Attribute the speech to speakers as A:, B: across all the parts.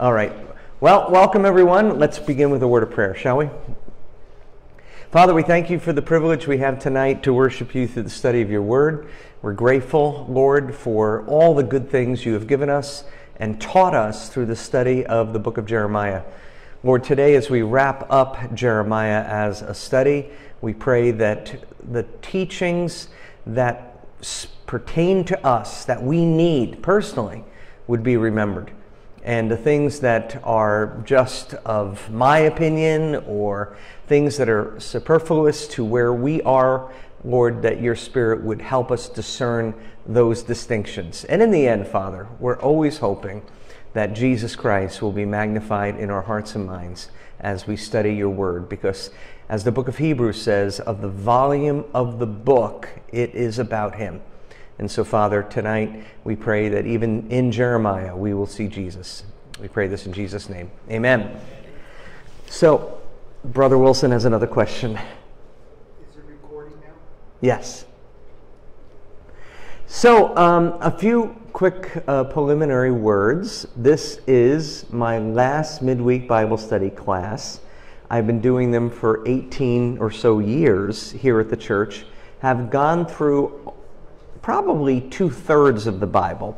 A: All right. Well, welcome everyone. Let's begin with a word of prayer, shall we? Father, we thank you for the privilege we have tonight to worship you through the study of your word. We're grateful, Lord, for all the good things you have given us and taught us through the study of the book of Jeremiah. Lord, today as we wrap up Jeremiah as a study, we pray that the teachings that pertain to us, that we need personally, would be remembered. And the things that are just of my opinion or things that are superfluous to where we are, Lord, that your Spirit would help us discern those distinctions. And in the end, Father, we're always hoping that Jesus Christ will be magnified in our hearts and minds as we study your word, because as the book of Hebrews says, of the volume of the book, it is about him. And so, Father, tonight we pray that even in Jeremiah we will see Jesus. We pray this in Jesus' name. Amen. So, Brother Wilson has another question.
B: Is it recording now?
A: Yes. So, um, a few quick uh, preliminary words. This is my last midweek Bible study class. I've been doing them for 18 or so years here at the church, have gone through probably two thirds of the Bible.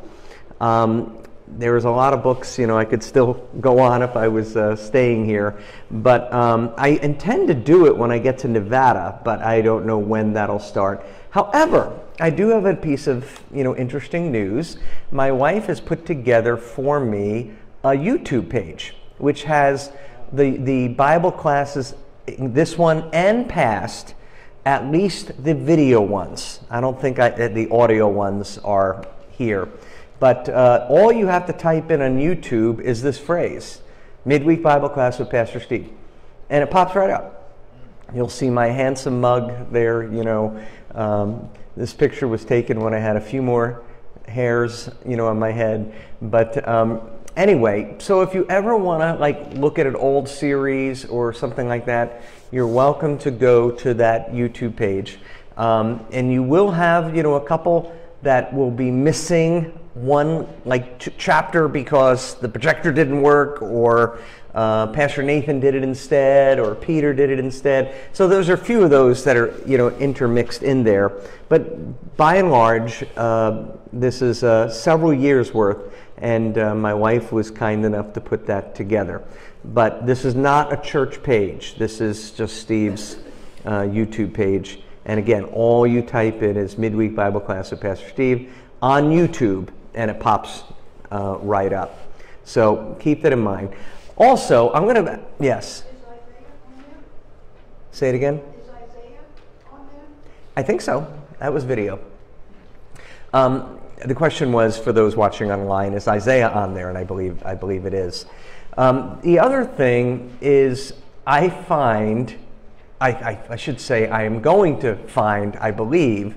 A: Um, there's a lot of books, you know, I could still go on if I was uh, staying here, but um, I intend to do it when I get to Nevada, but I don't know when that'll start. However, I do have a piece of, you know, interesting news. My wife has put together for me a YouTube page, which has the, the Bible classes, this one and past, at least the video ones. I don't think I, the audio ones are here. But uh, all you have to type in on YouTube is this phrase midweek Bible class with Pastor Steve. And it pops right up. You'll see my handsome mug there. You know, um, this picture was taken when I had a few more hairs, you know, on my head. But um, anyway, so if you ever want to like look at an old series or something like that, you're welcome to go to that YouTube page. Um, and you will have, you know, a couple that will be missing one like ch- chapter because the projector didn't work or uh, Pastor Nathan did it instead or Peter did it instead. So those are a few of those that are you know intermixed in there. But by and large, uh, this is uh, several years worth, and uh, my wife was kind enough to put that together. But this is not a church page. This is just Steve's uh, YouTube page. And again, all you type in is midweek Bible class with Pastor Steve on YouTube, and it pops uh, right up. So keep that in mind. Also, I'm going to, yes. Say it again. I think so. That was video. Um, the question was for those watching online: Is Isaiah on there? And I believe I believe it is. Um, the other thing is, I find I, I, I should say, I am going to find, I believe,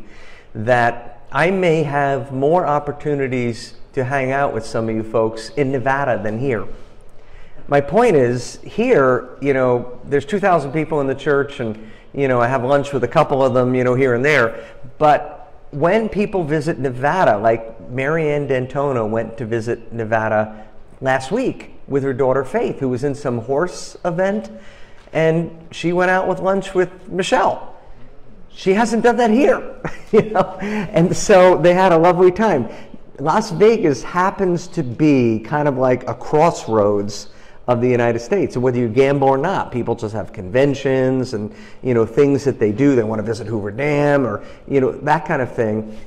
A: that I may have more opportunities to hang out with some of you folks in Nevada than here. My point is, here, you know, there's 2,000 people in the church, and, you know, I have lunch with a couple of them, you know, here and there. But when people visit Nevada, like Marianne D'Antona went to visit Nevada last week with her daughter Faith, who was in some horse event and she went out with lunch with Michelle. She hasn't done that here, you know. And so they had a lovely time. Las Vegas happens to be kind of like a crossroads of the United States. Whether you gamble or not, people just have conventions and you know things that they do. They want to visit Hoover Dam or you know that kind of thing.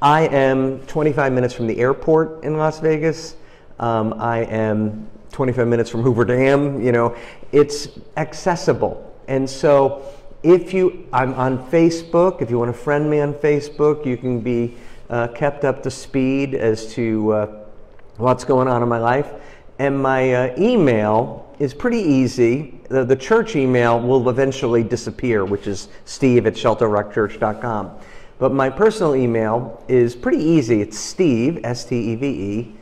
A: I am 25 minutes from the airport in Las Vegas. Um, I am 25 minutes from Hoover Dam, you know, it's accessible. And so if you, I'm on Facebook, if you want to friend me on Facebook, you can be uh, kept up to speed as to uh, what's going on in my life. And my uh, email is pretty easy. The, the, church email will eventually disappear, which is steve at shelterrockchurch.com. But my personal email is pretty easy. It's steve, S T E V E,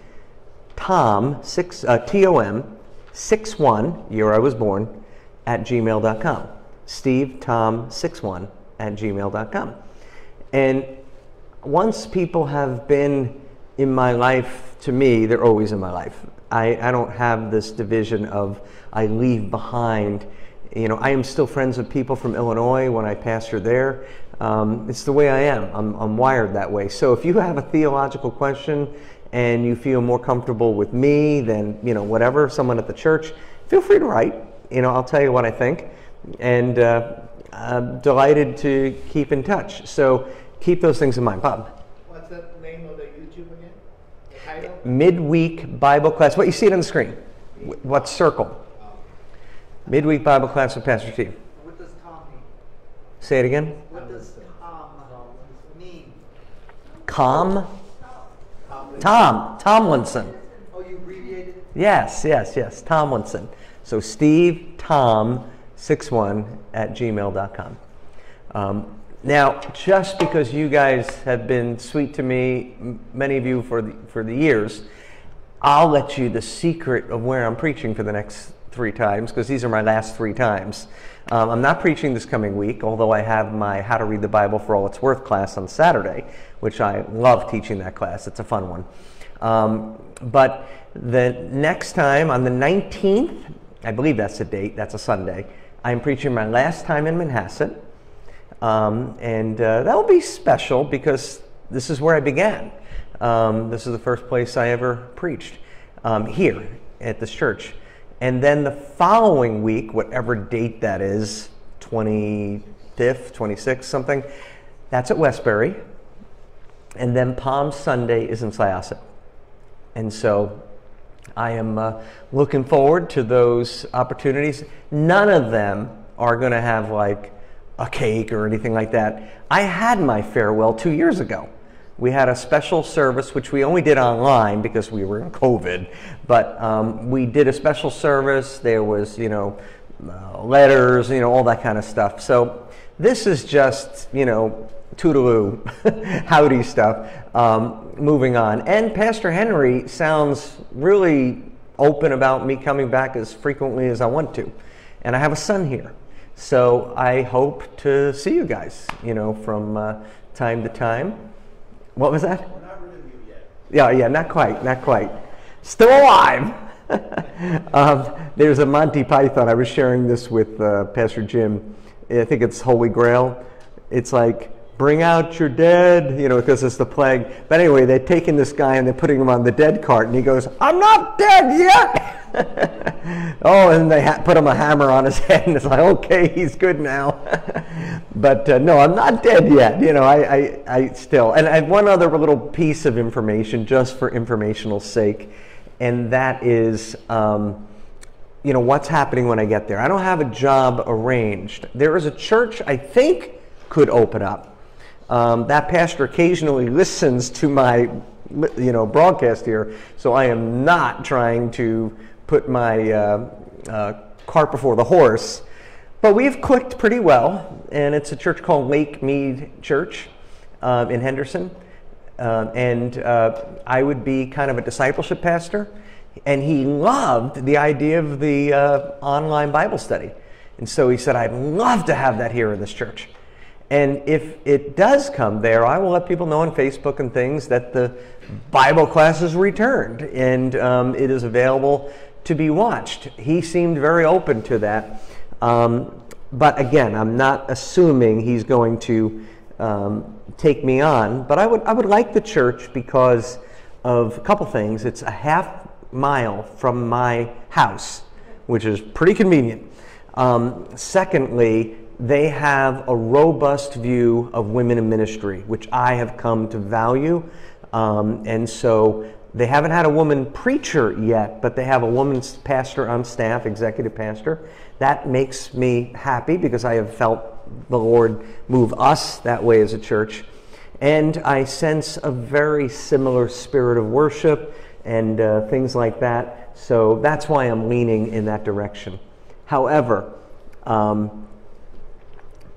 A: Tom, six, uh, T-O-M, 61, year I was born, at gmail.com. Steve Tom 61 at gmail.com. And once people have been in my life, to me, they're always in my life. I, I don't have this division of I leave behind. You know, I am still friends with people from Illinois when I pastor there. Um, it's the way I am. I'm, I'm wired that way. So if you have a theological question and you feel more comfortable with me than you know whatever someone at the church, feel free to write. You know, I'll tell you what I think, and uh, I'm delighted to keep in touch. So keep those things in mind, Bob.
B: What's the name of the YouTube again? The title?
A: Midweek Bible class. What you see it on the screen? What circle? Midweek Bible class with Pastor Steve.
B: What does Tom mean?
A: Say it again.
B: What does Tom mean?
A: Com. Tom Tomlinson.
B: Oh, you abbreviated?
A: Yes, yes, yes. Tomlinson. So Steve Tom 61 at gmail.com. Um, now, just because you guys have been sweet to me, many of you for the, for the years, I'll let you the secret of where I'm preaching for the next three times, because these are my last three times. Um, I'm not preaching this coming week, although I have my How to Read the Bible for All It's Worth class on Saturday, which I love teaching that class. It's a fun one. Um, but the next time, on the 19th, I believe that's the date, that's a Sunday, I'm preaching my last time in Manhasset. Um, and uh, that will be special because this is where I began. Um, this is the first place I ever preached um, here at this church. And then the following week, whatever date that is, 25th, 26th, something, that's at Westbury. And then Palm Sunday is in Syosset. And so I am uh, looking forward to those opportunities. None of them are going to have like a cake or anything like that. I had my farewell two years ago. We had a special service, which we only did online because we were in COVID, but um, we did a special service. There was, you know, uh, letters, you know, all that kind of stuff. So this is just, you know, toodaloo, howdy stuff. Um, moving on. And Pastor Henry sounds really open about me coming back as frequently as I want to. And I have a son here. So I hope to see you guys, you know, from uh, time to time. What was that? Yeah, yeah, not quite, not quite. Still alive. um, there's a Monty Python. I was sharing this with uh, Pastor Jim. I think it's Holy Grail. It's like, bring out your dead, you know, because it's the plague. But anyway, they're taking this guy and they're putting him on the dead cart, and he goes, I'm not dead yet. oh, and they put him a hammer on his head, and it's like, okay, he's good now. but uh, no, I'm not dead yet. You know, I, I, I still. And I have one other little piece of information, just for informational sake, and that is. Um, you know what's happening when I get there. I don't have a job arranged. There is a church I think could open up. Um, that pastor occasionally listens to my you know broadcast here, so I am not trying to put my uh, uh, cart before the horse. But we've clicked pretty well, and it's a church called Lake Mead Church uh, in Henderson. Um, and uh, I would be kind of a discipleship pastor. And he loved the idea of the uh, online Bible study. And so he said, I'd love to have that here in this church. And if it does come there, I will let people know on Facebook and things that the Bible class is returned and um, it is available to be watched. He seemed very open to that. Um, but again, I'm not assuming he's going to um, take me on. But I would, I would like the church because of a couple things. It's a half mile from my house, which is pretty convenient. Um, secondly, they have a robust view of women in ministry, which I have come to value. Um, and so they haven't had a woman preacher yet, but they have a woman pastor on staff, executive pastor. That makes me happy because I have felt the Lord move us that way as a church. And I sense a very similar spirit of worship and uh, things like that. So that's why I'm leaning in that direction. However, um,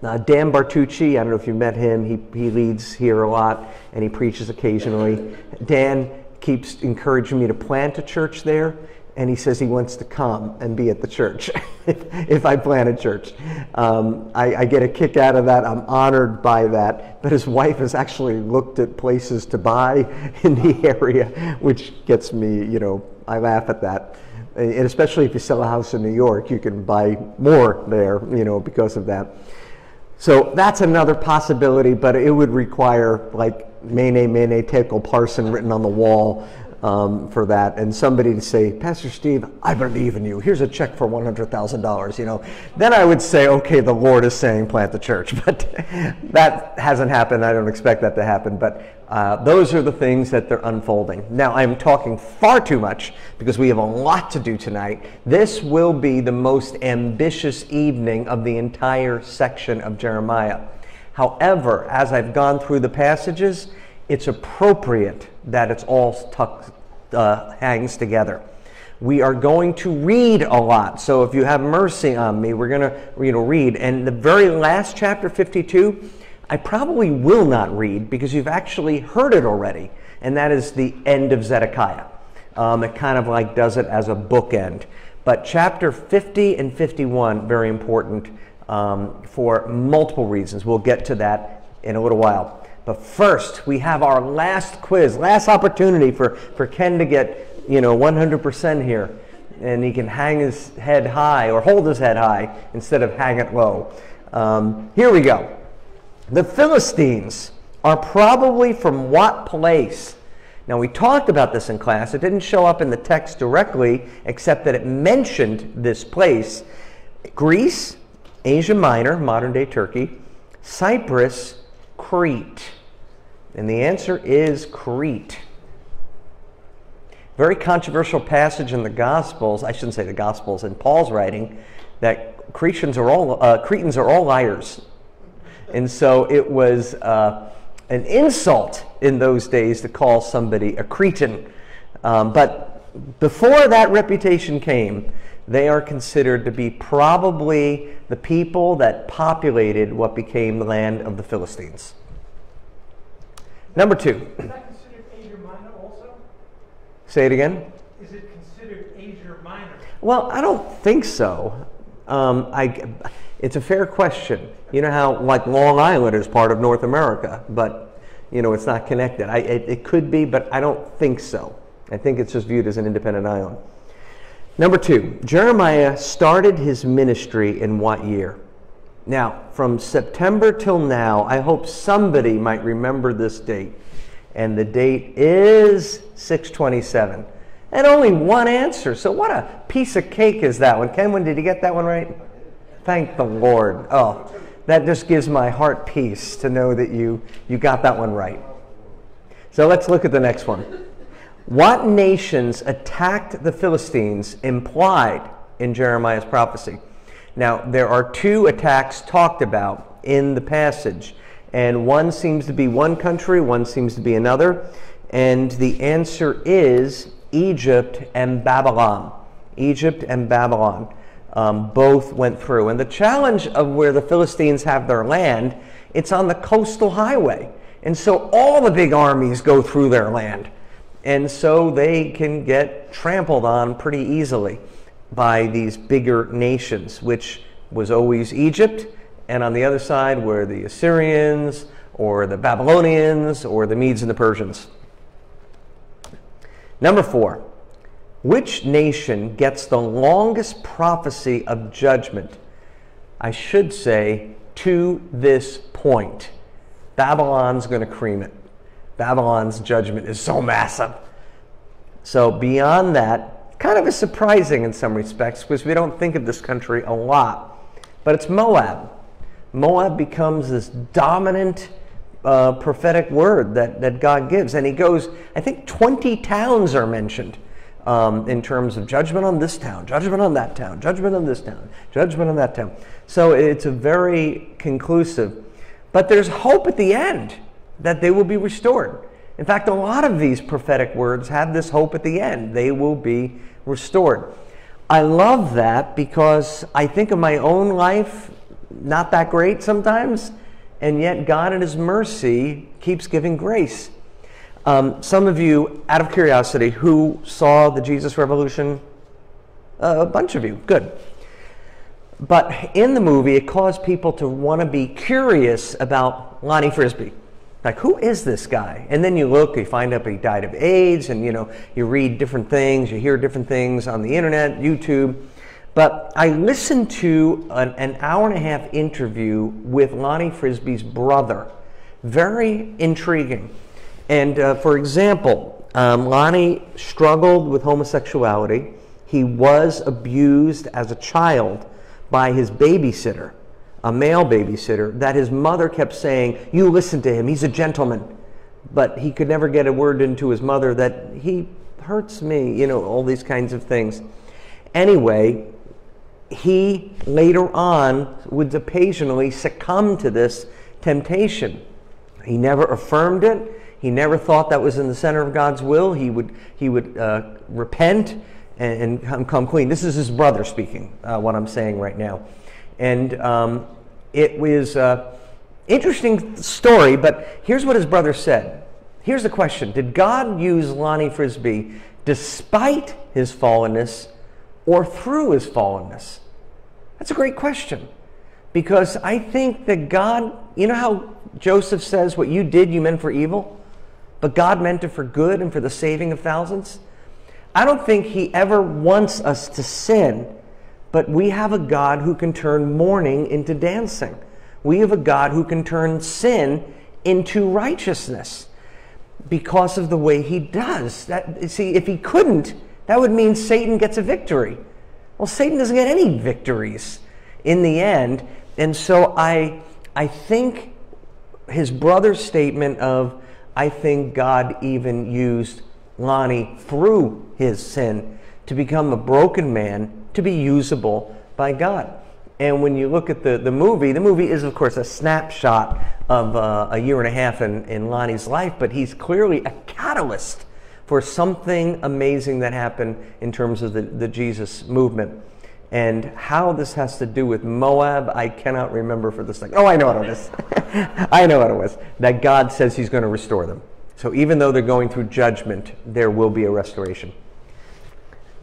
A: uh, Dan Bartucci, I don't know if you met him, he, he leads here a lot and he preaches occasionally. Dan keeps encouraging me to plant a church there, and he says he wants to come and be at the church if, I plant a church. Um, I, I get a kick out of that. I'm honored by that. But his wife has actually looked at places to buy in the area, which gets me, you know, I laugh at that. And especially if you sell a house in New York, you can buy more there, you know, because of that. So that's another possibility, but it would require like Mene, Mene, Tekel, Parsin written on the wall um, for that, and somebody to say, Pastor Steve, I believe in you. Here's a check for $100,000, you know. Then I would say, okay, the Lord is saying plant the church. But that hasn't happened. I don't expect that to happen. But uh, those are the things that they're unfolding. Now, I'm talking far too much because we have a lot to do tonight. This will be the most ambitious evening of the entire section of Jeremiah. However, as I've gone through the passages, it's appropriate that it's all uh, hangs together. We are going to read a lot. So if you have mercy on me, we're going to you know, read. And the very last chapter, 52, I probably will not read because you've actually heard it already. And that is the end of Zedekiah. Um, it kind of like does it as a bookend. But chapter 50 and 51, very important um, for multiple reasons. We'll get to that in a little while. But first, we have our last quiz, last opportunity for, for Ken to get, you know, 100% here. And he can hang his head high or hold his head high instead of hang it low. Um, here we go. The Philistines are probably from what place? Now, we talked about this in class. It didn't show up in the text directly, except that it mentioned this place Greece, Asia Minor, modern day Turkey, Cyprus, Crete? And the answer is Crete. Very controversial passage in the Gospels, I shouldn't say the Gospels, in Paul's writing, that Cretans are all, uh, Cretans are all liars. And so it was uh, an insult in those days to call somebody a Cretan. Um, but before that reputation came, they are considered to be probably the people that populated what became the land of the Philistines. Number two.
B: Is that considered Asia Minor also?
A: Say it again.
B: Is it considered Asia Minor?
A: Well, I don't think so. Um, I, it's a fair question. You know how, like, Long Island is part of North America, but, you know, it's not connected. I, it, it could be, but I don't think so. I think it's just viewed as an independent island. Number two, Jeremiah started his ministry in what year? Now, from September till now, I hope somebody might remember this date. And the date is 627. And only one answer. So, what a piece of cake is that one? Kenwin, did you get that one right? Thank the Lord. Oh, that just gives my heart peace to know that you, you got that one right. So, let's look at the next one. What nations attacked the Philistines implied in Jeremiah's prophecy? Now, there are two attacks talked about in the passage, and one seems to be one country, one seems to be another, and the answer is Egypt and Babylon. Egypt and Babylon um, both went through. And the challenge of where the Philistines have their land, it's on the coastal highway. And so all the big armies go through their land. And so they can get trampled on pretty easily by these bigger nations, which was always Egypt, and on the other side were the Assyrians, or the Babylonians, or the Medes and the Persians. Number four, which nation gets the longest prophecy of judgment? I should say, to this point. Babylon's going to cream it. Babylon's judgment is so massive. So, beyond that, kind of is surprising in some respects because we don't think of this country a lot. But it's Moab. Moab becomes this dominant uh, prophetic word that, that God gives. And he goes, I think 20 towns are mentioned um, in terms of judgment on this town, judgment on that town, judgment on this town, judgment on that town. So it's a very conclusive. But there's hope at the end that they will be restored. In fact, a lot of these prophetic words have this hope at the end. They will be restored. I love that because I think of my own life, not that great sometimes, and yet God in His mercy keeps giving grace. Um, some of you, out of curiosity, who saw the Jesus Revolution? Uh, a bunch of you, good. But in the movie, it caused people to want to be curious about Lonnie Frisbee. Like, who is this guy? And then you look, you find out he died of AIDS, and you know, you read different things, you hear different things on the internet, YouTube. But I listened to an, an hour and a half interview with Lonnie Frisbee's brother. Very intriguing. And uh, for example, um, Lonnie struggled with homosexuality. He was abused as a child by his babysitter, a male babysitter, that his mother kept saying, You listen to him, he's a gentleman. But he could never get a word into his mother that he hurts me, you know, all these kinds of things. Anyway, he later on would occasionally succumb to this temptation. He never affirmed it. He never thought that was in the center of God's will. He would, he would uh, repent and, and come, clean. This is his brother speaking, uh, what I'm saying right now. And um, it was an interesting story, but here's what his brother said. Here's the question Did God use Lonnie Frisbee despite his fallenness or through his fallenness? That's a great question because I think that God, you know how Joseph says, What you did, you meant for evil, but God meant it for good and for the saving of thousands? I don't think he ever wants us to sin, but we have a God who can turn mourning into dancing. We have a God who can turn sin into righteousness because of the way he does. That see, if he couldn't, that would mean Satan gets a victory. Well, Satan doesn't get any victories in the end. And so I I think his brother's statement of I think God even used Lonnie through his sin to become a broken man to be usable by God. And when you look at the, the movie, the movie is, of course, a snapshot of uh, a year and a half in, in Lonnie's life, but he's clearly a catalyst for something amazing that happened in terms of the, the Jesus movement. And how this has to do with Moab, I cannot remember for the second. Oh, I know what it is. I know what it was. That God says he's going to restore them. So even though they're going through judgment, there will be a restoration.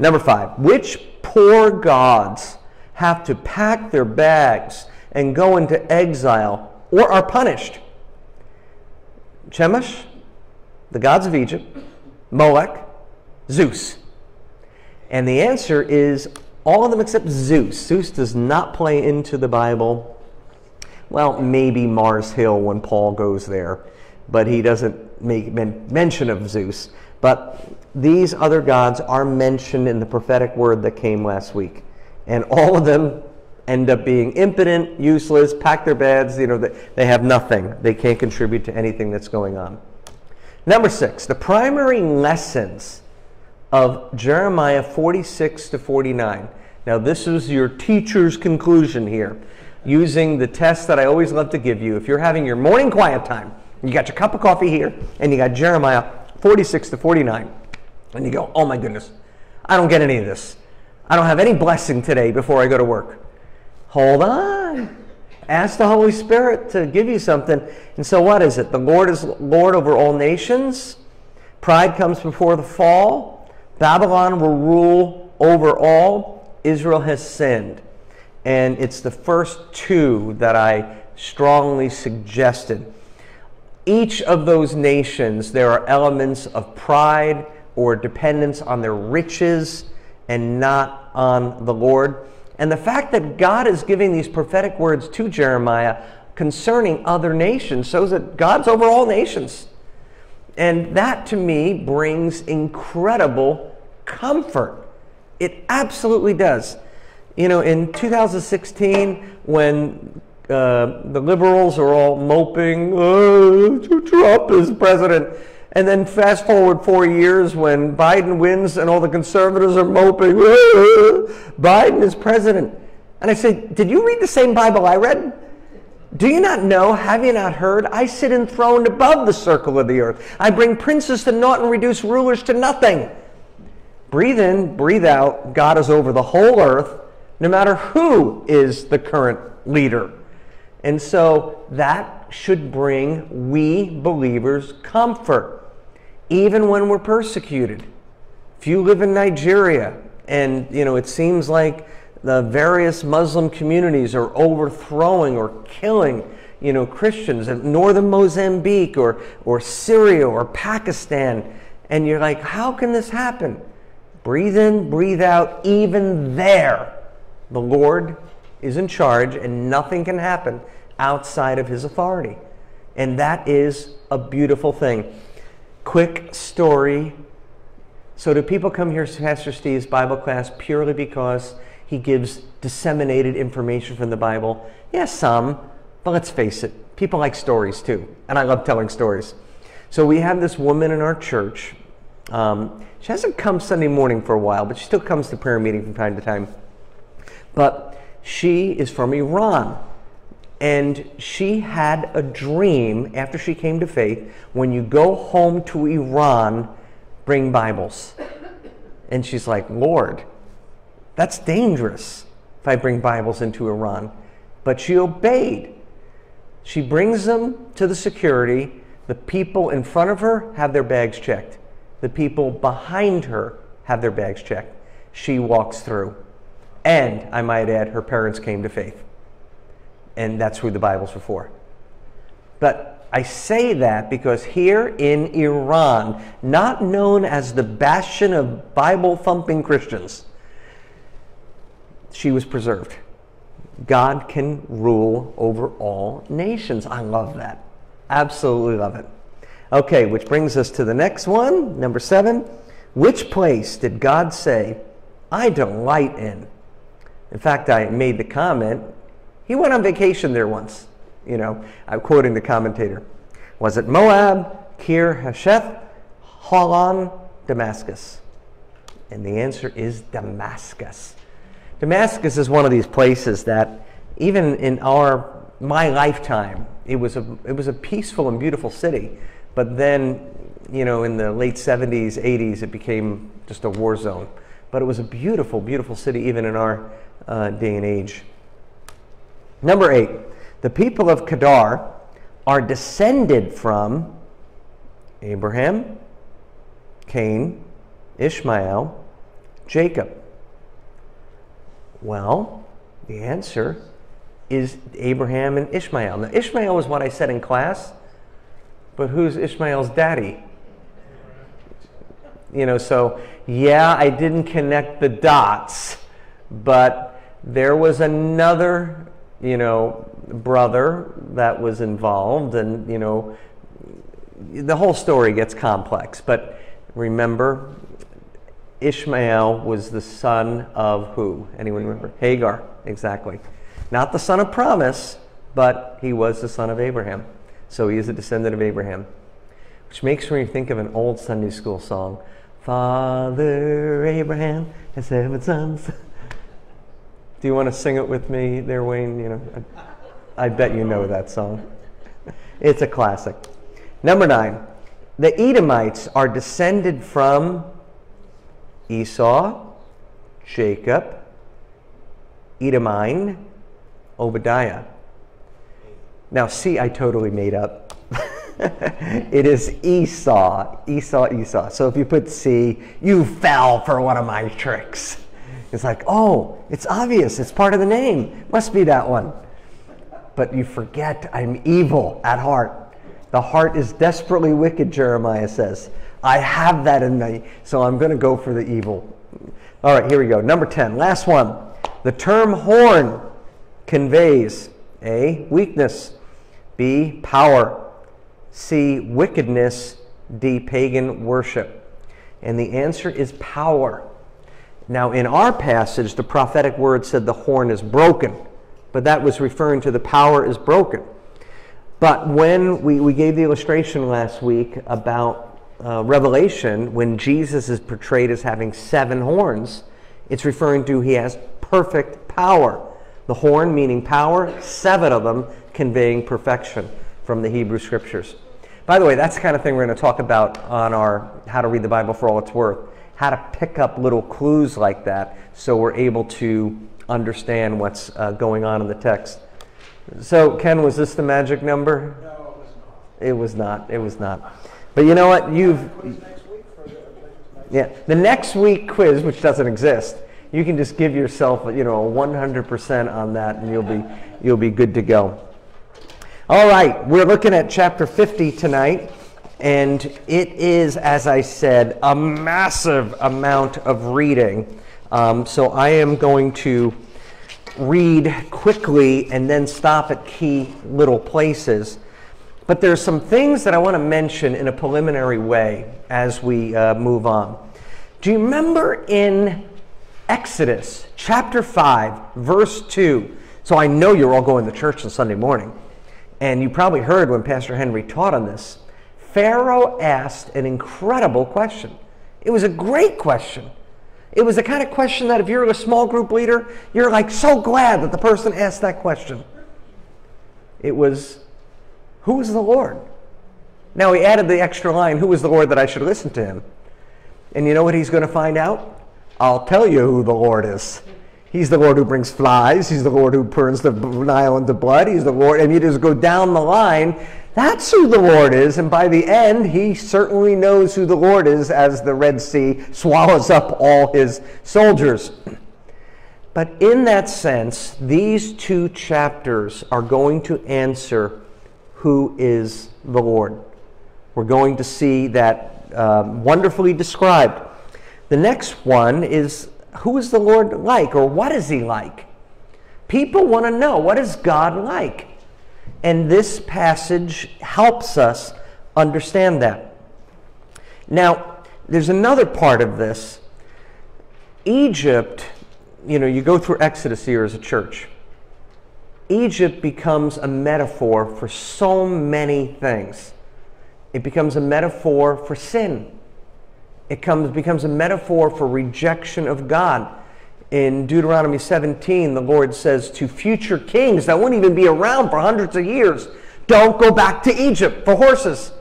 A: Number five, which poor gods have to pack their bags and go into exile or are punished? Chemosh, the gods of Egypt, Molech, Zeus. And the answer is all of them except Zeus. Zeus does not play into the Bible. Well, maybe Mars Hill when Paul goes there, but he doesn't make mention of Zeus, but these other gods are mentioned in the prophetic word that came last week. And all of them end up being impotent, useless, pack their beds, you know, they have nothing. They can't contribute to anything that's going on. Number six, the primary lessons of Jeremiah 46 to 49. Now, this is your teacher's conclusion here, using the test that I always love to give you. If you're having your morning quiet time, you got your cup of coffee here, and you got Jeremiah 46 to 49. And you go, oh my goodness, I don't get any of this. I don't have any blessing today before I go to work. Hold on. Ask the Holy Spirit to give you something. And so, what is it? The Lord is Lord over all nations. Pride comes before the fall. Babylon will rule over all. Israel has sinned. And it's the first two that I strongly suggested each of those nations, there are elements of pride or dependence on their riches and not on the Lord. And the fact that God is giving these prophetic words to Jeremiah concerning other nations shows that God's over all nations. And that to me brings incredible comfort. It absolutely does. You know, in 2016, when uh, the liberals are all moping, oh, Trump is president. And then fast forward four years when Biden wins and all the conservatives are moping, Biden is president. And I say, Did you read the same Bible I read? Do you not know, have you not heard? I sit enthroned above the circle of the earth. I bring princes to naught and reduce rulers to nothing. Breathe in, breathe out. God is over the whole earth, no matter who is the current leader. And so that should bring we believers comfort, even when we're persecuted. If you live in Nigeria and you know it seems like the various Muslim communities are overthrowing or killing you know, Christians in northern Mozambique or, or Syria or Pakistan. And you're like, how can this happen? Breathe in, breathe out. Even there, the Lord is in charge and nothing can happen outside of his authority. And that is a beautiful thing. Quick story. So, do people come here to Pastor Steve's Bible class purely because he gives disseminated information from the Bible? Yes, some. But let's face it, people like stories too. And I love telling stories. So, we have this woman in our church. Um, she hasn't come Sunday morning for a while, but she still comes to prayer meeting from time to time. But she is from Iran. And she had a dream after she came to faith when you go home to Iran, bring Bibles. And she's like, Lord, that's dangerous if I bring Bibles into Iran. But she obeyed. She brings them to the security. The people in front of her have their bags checked, the people behind her have their bags checked. She walks through. And I might add, her parents came to faith. And that's who the Bibles were for. But I say that because here in Iran, not known as the bastion of Bible thumping Christians, she was preserved. God can rule over all nations. I love that. Absolutely love it. Okay, which brings us to the next one, number seven. Which place did God say, I delight in? In fact, I made the comment, he went on vacation there once. You know, I'm quoting the commentator. Was it Moab, Kir Hasheth, Holon, Damascus? And the answer is Damascus. Damascus is one of these places that even in our my lifetime, it was a it was a peaceful and beautiful city. But then, you know, in the late 70s, 80s, it became just a war zone. But it was a beautiful, beautiful city even in our uh, day and age. Number eight, the people of Kedar are descended from Abraham, Cain, Ishmael, Jacob. Well, the answer is Abraham and Ishmael. Now, Ishmael is what I said in class, but who's Ishmael's daddy? You know, so yeah, I didn't connect the dots, but there was another, you know, brother that was involved, and, you know, the whole story gets complex. But remember, Ishmael was the son of who? Anyone remember? Hagar, exactly. Not the son of promise, but he was the son of Abraham. So he is a descendant of Abraham. Which makes me think of an old Sunday school song Father Abraham has seven sons. Do you want to sing it with me there, Wayne? You know, I, I bet you know that song. It's a classic. Number nine, the Edomites are descended from Esau, Jacob, Edomine, Obadiah. Now, see, I totally made up. it is Esau, Esau, Esau. So if you put C, you fell for one of my tricks. It's like, oh, it's obvious. It's part of the name. Must be that one. But you forget I'm evil at heart. The heart is desperately wicked, Jeremiah says. I have that in me, so I'm going to go for the evil. All right, here we go. Number 10, last one. The term horn conveys A, weakness, B, power, C, wickedness, D, pagan worship. And the answer is power. Now, in our passage, the prophetic word said the horn is broken, but that was referring to the power is broken. But when we, we gave the illustration last week about uh, Revelation, when Jesus is portrayed as having seven horns, it's referring to he has perfect power. The horn meaning power, seven of them conveying perfection from the Hebrew scriptures. By the way, that's the kind of thing we're going to talk about on our How to Read the Bible for All It's Worth. How to pick up little clues like that so we're able to understand what's uh, going on in the text. So, Ken, was this the magic number?
B: No, it was not.
A: It was not. It was not. But you know what? You've
B: Next week for the,
A: yeah the next week quiz, which doesn't exist, you can just give yourself you know a 100% on that, and you'll be you'll be good to go. All right, we're looking at chapter 50 tonight, and it is, as I said, a massive amount of reading. Um, so I am going to read quickly and then stop at key little places. But there's some things that I want to mention in a preliminary way as we uh, move on. Do you remember in Exodus chapter 5, verse 2? So I know you're all going to church on Sunday morning. And you probably heard when Pastor Henry taught on this. Pharaoh asked an incredible question. It was a great question. It was the kind of question that if you're a small group leader, you're like so glad that the person asked that question. It was, Who is the Lord? Now he added the extra line, Who is the Lord that I should listen to him? And you know what he's going to find out? I'll tell you who the Lord is. He's the Lord who brings flies. He's the Lord who turns the Nile into blood. He's the Lord. And you just go down the line. That's who the Lord is. And by the end, he certainly knows who the Lord is as the Red Sea swallows up all his soldiers. But in that sense, these two chapters are going to answer who is the Lord. We're going to see that um, wonderfully described. The next one is who is the Lord like or what is he like? People want to know what is God like? And this passage helps us understand that. Now, there's another part of this. Egypt, you know, you go through Exodus here as a church. Egypt becomes a metaphor for so many things. It becomes a metaphor for sin. It comes, becomes a metaphor for rejection of God. In Deuteronomy 17, the Lord says to future kings that won't even be around for hundreds of years, don't go back to Egypt for horses.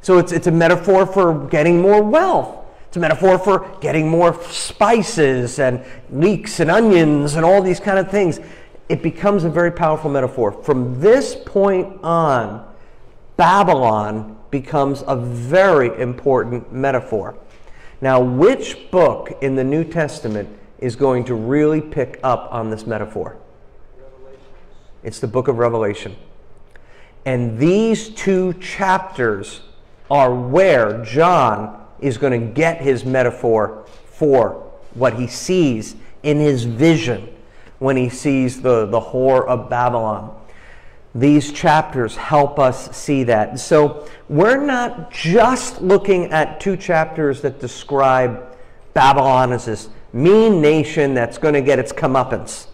A: So it's, it's a metaphor for getting more wealth. It's a metaphor for getting more spices and leeks and onions and all these kind of things. It becomes a very powerful metaphor. From this point on, Babylon becomes a very important metaphor. Now, which book in the New Testament is going to really pick up on this metaphor? It's the book of Revelation. And these two chapters are where John is going to get his metaphor for what he sees in his vision when he sees the, the whore of Babylon. These chapters help us see that. So we're not just looking at two chapters that describe Babylon as this mean nation that's going to get its comeuppance.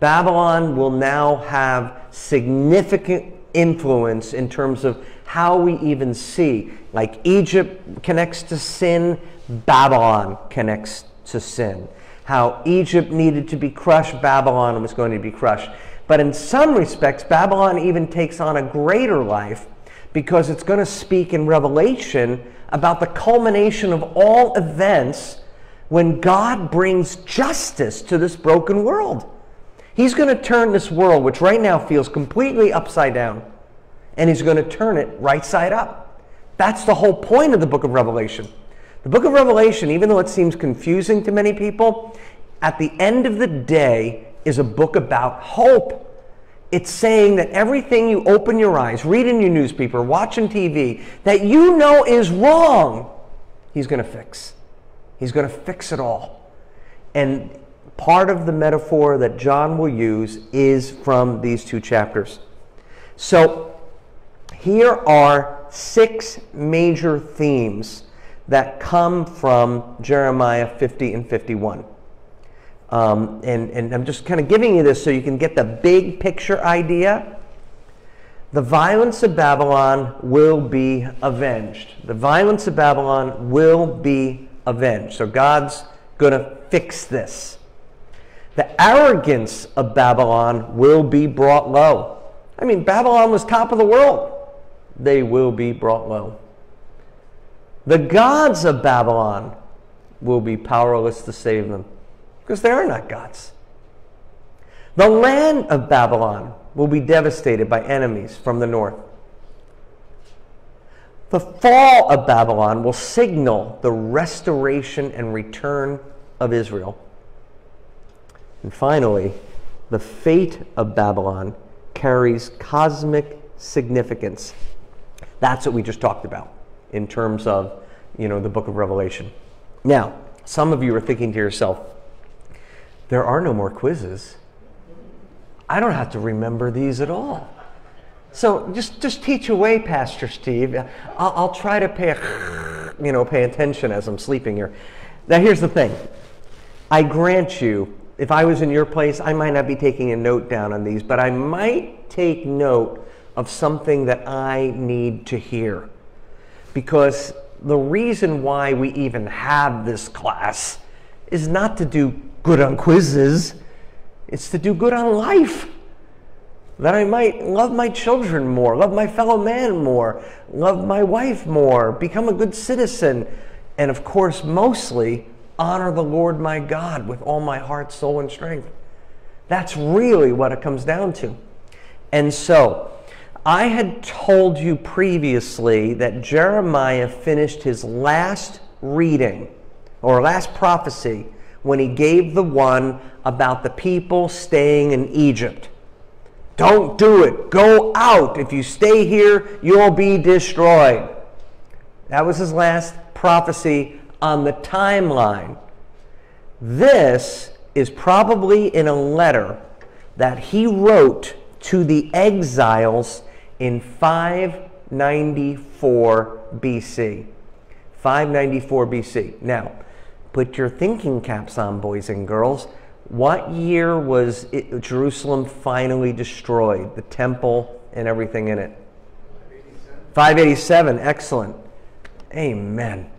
A: Babylon will now have significant influence in terms of how we even see. Like Egypt connects to sin, Babylon connects to sin. How Egypt needed to be crushed, Babylon was going to be crushed. But in some respects, Babylon even takes on a greater life because it's going to speak in Revelation about the culmination of all events when God brings justice to this broken world. He's going to turn this world, which right now feels completely upside down, and he's going to turn it right side up. That's the whole point of the book of Revelation. The book of Revelation, even though it seems confusing to many people, at the end of the day, is a book about hope. It's saying that everything you open your eyes, read in your newspaper, watch on TV, that you know is wrong, he's going to fix. He's going to fix it all. And part of the metaphor that John will use is from these two chapters. So here are six major themes that come from Jeremiah 50 and 51. Um, and, and I'm just kind of giving you this so you can get the big picture idea. The violence of Babylon will be avenged. The violence of Babylon will be avenged. So God's going to fix this. The arrogance of Babylon will be brought low. I mean, Babylon was top of the world. They will be brought low. The gods of Babylon will be powerless to save them because they are not gods. The land of Babylon will be devastated by enemies from the north. The fall of Babylon will signal the restoration and return of Israel. And finally, the fate of Babylon carries cosmic significance. That's what we just talked about in terms of, you know, the book of Revelation. Now, some of you are thinking to yourself, there are no more quizzes. I don't have to remember these at all. So just just teach away, Pastor Steve. I'll, I'll try to pay you know pay attention as I'm sleeping here. Now here's the thing. I grant you, if I was in your place, I might not be taking a note down on these, but I might take note of something that I need to hear. Because the reason why we even have this class is not to do good on quizzes, it's to do good on life. That I might love my children more, love my fellow man more, love my wife more, become a good citizen, and of course, mostly honor the Lord my God with all my heart, soul, and strength. That's really what it comes down to. And so, I had told you previously that Jeremiah finished his last reading or last prophecy when he gave the one about the people staying in Egypt. Don't do it. Go out. If you stay here, you'll be destroyed. That was his last prophecy on the timeline. This is probably in a letter that he wrote to the exiles in 594 BC. 594 BC. Now, put your thinking caps on, boys and girls. What year was it, Jerusalem finally destroyed? The temple and everything in it? 587. Excellent. Amen.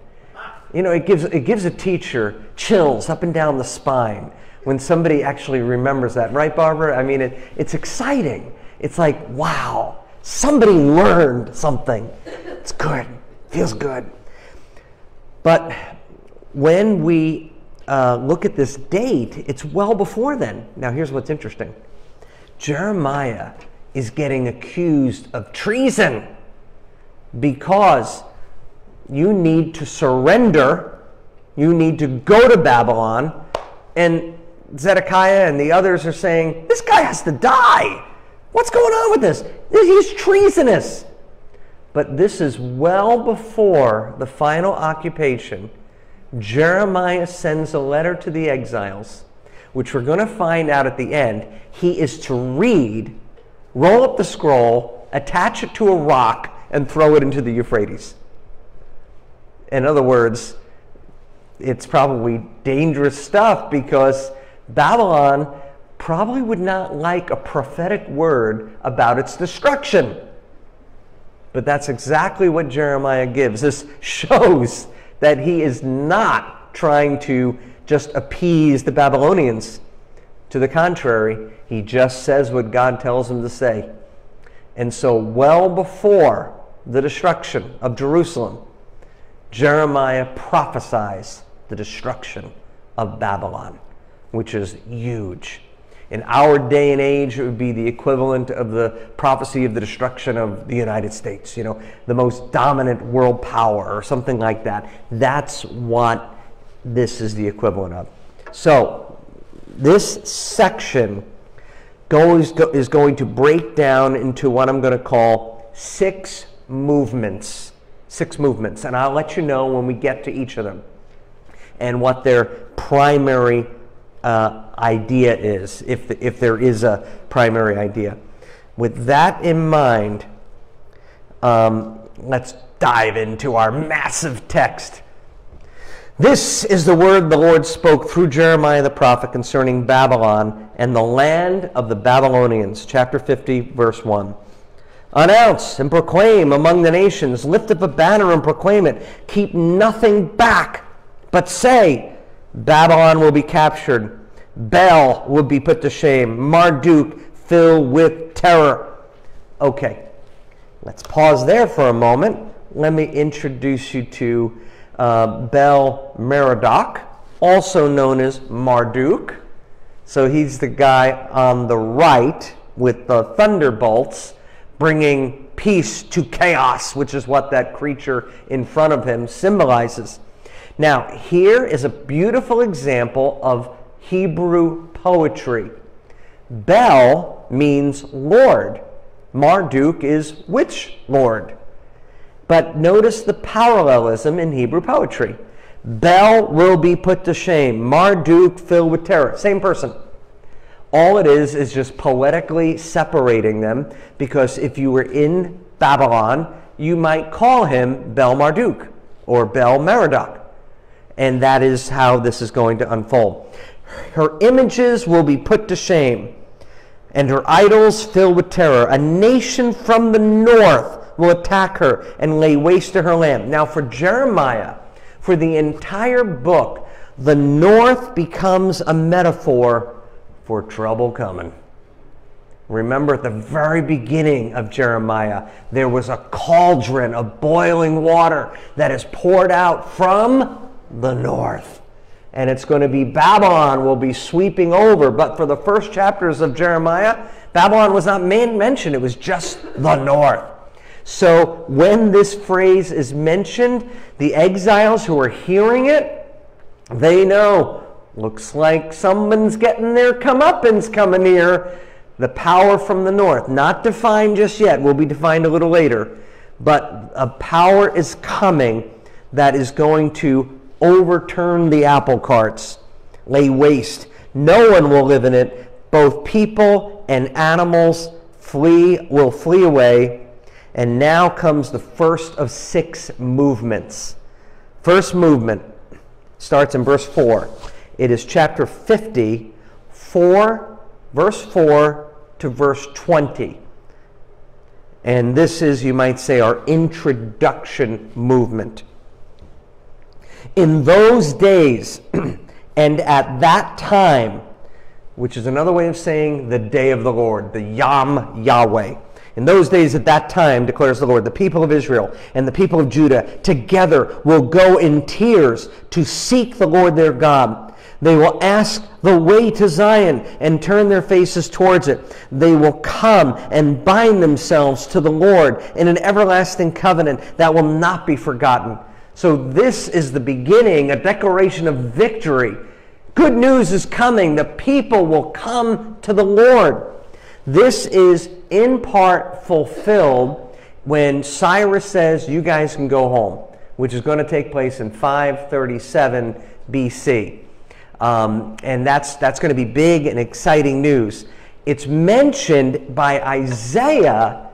A: You know, it gives, it gives a teacher chills up and down the spine when somebody actually remembers that. Right, Barbara? I mean, it, it's exciting. It's like, wow, somebody learned something. It's good. Feels good. But when we uh, look at this date, it's well before then. Now, here's what's interesting Jeremiah is getting accused of treason because you need to surrender, you need to go to Babylon, and Zedekiah and the others are saying, This guy has to die. What's going on with this? He's treasonous. But this is well before the final occupation Jeremiah sends a letter to the exiles, which we're going to find out at the end. He is to read, roll up the scroll, attach it to a rock, and throw it into the Euphrates. In other words, it's probably dangerous stuff because Babylon probably would not like a prophetic word about its destruction. But that's exactly what Jeremiah gives. This shows that he is not trying to just appease the Babylonians. To the contrary, he just says what God tells him to say. And so, well before the destruction of Jerusalem, Jeremiah prophesies the destruction of Babylon, which is huge. In our day and age, it would be the equivalent of the prophecy of the destruction of the United States, you know, the most dominant world power or something like that. That's what this is the equivalent of. So, this section goes, is going to break down into what I'm going to call six movements. Six movements. And I'll let you know when we get to each of them and what their primary uh, idea is, if, the, if there is a primary idea. With that in mind, um, let's dive into our massive text. This is the word the Lord spoke through Jeremiah the prophet concerning Babylon and the land of the Babylonians. Chapter 50, verse 1. Announce and proclaim among the nations, lift up a banner and proclaim it. Keep nothing back, but say, Babylon will be captured. Bel will be put to shame. Marduk filled with terror. Okay, let's pause there for a moment. Let me introduce you to uh, Bel Merodach, also known as Marduk. So he's the guy on the right with the thunderbolts bringing peace to chaos, which is what that creature in front of him symbolizes. Now, here is a beautiful example of Hebrew poetry. Bel means Lord, Marduk is which Lord? But notice the parallelism in Hebrew poetry. Bel will be put to shame. Marduk filled with terror. Same person. All it is is just poetically separating them because if you were in Babylon, you might call him Bel Marduk or Bel Merodach. And that is how this is going to unfold. Her images will be put to shame and her idols filled with terror. A nation from the north will attack her and lay waste to her land. Now, for Jeremiah, for the entire book, the north becomes a metaphor for trouble coming. Remember at the very beginning of Jeremiah, there was a cauldron of boiling water that is poured out from the north. And it's going to be Babylon will be sweeping over. But for the first chapters of Jeremiah, Babylon was not mentioned, it was just the north. So when this phrase is mentioned, the exiles who are hearing it, they know, looks like someone's getting their comeuppance coming here. The power from the north, not defined just yet, will be defined a little later, but a power is coming that is going to overturn the apple carts, lay waste. No one will live in it. Both people and animals flee will flee away and now comes the first of six movements. First movement starts in verse 4. It is chapter 50, 4, verse 4 to verse 20. And this is, you might say, our introduction movement. In those days and at that time, which is another way of saying the day of the Lord, the Yom Yahweh in those days at that time, declares the Lord, the people of Israel and the people of Judah together will go in tears to seek the Lord their God. They will ask the way to Zion and turn their faces towards it. They will come and bind themselves to the Lord in an everlasting covenant that will not be forgotten. So, this is the beginning, a declaration of victory. Good news is coming. The people will come to the Lord. This is in part fulfilled when Cyrus says, You guys can go home, which is going to take place in 537 BC. Um, and that's, that's going to be big and exciting news. It's mentioned by Isaiah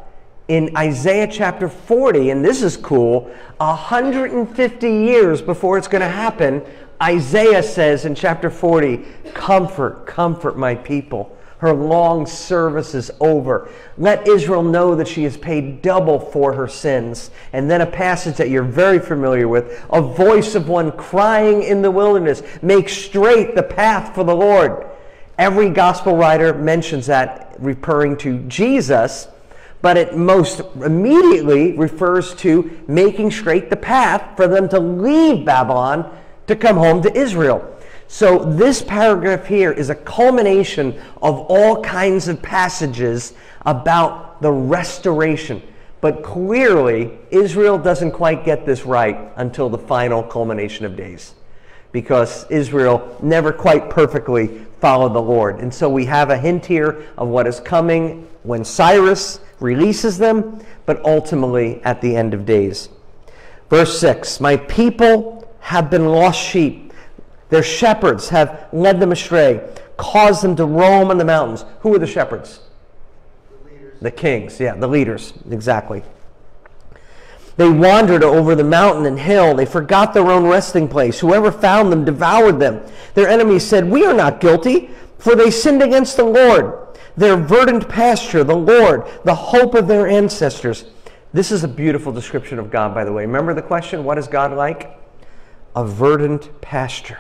A: in Isaiah chapter 40, and this is cool 150 years before it's going to happen. Isaiah says in chapter 40, Comfort, comfort my people. Her long service is over. Let Israel know that she has paid double for her sins. And then a passage that you're very familiar with a voice of one crying in the wilderness, Make straight the path for the Lord. Every gospel writer mentions that, referring to Jesus, but it most immediately refers to making straight the path for them to leave Babylon to come home to Israel. So, this paragraph here is a culmination of all kinds of passages about the restoration. But clearly, Israel doesn't quite get this right until the final culmination of days. Because Israel never quite perfectly followed the Lord. And so we have a hint here of what is coming when Cyrus releases them, but ultimately at the end of days. Verse 6 My people have been lost sheep. Their shepherds have led them astray, caused them to roam on the mountains. Who are the shepherds?
B: The, leaders.
A: the kings, yeah, the leaders, exactly. They wandered over the mountain and hill. They forgot their own resting place. Whoever found them devoured them. Their enemies said, We are not guilty, for they sinned against the Lord. Their verdant pasture, the Lord, the hope of their ancestors. This is a beautiful description of God, by the way. Remember the question, What is God like? A verdant pasture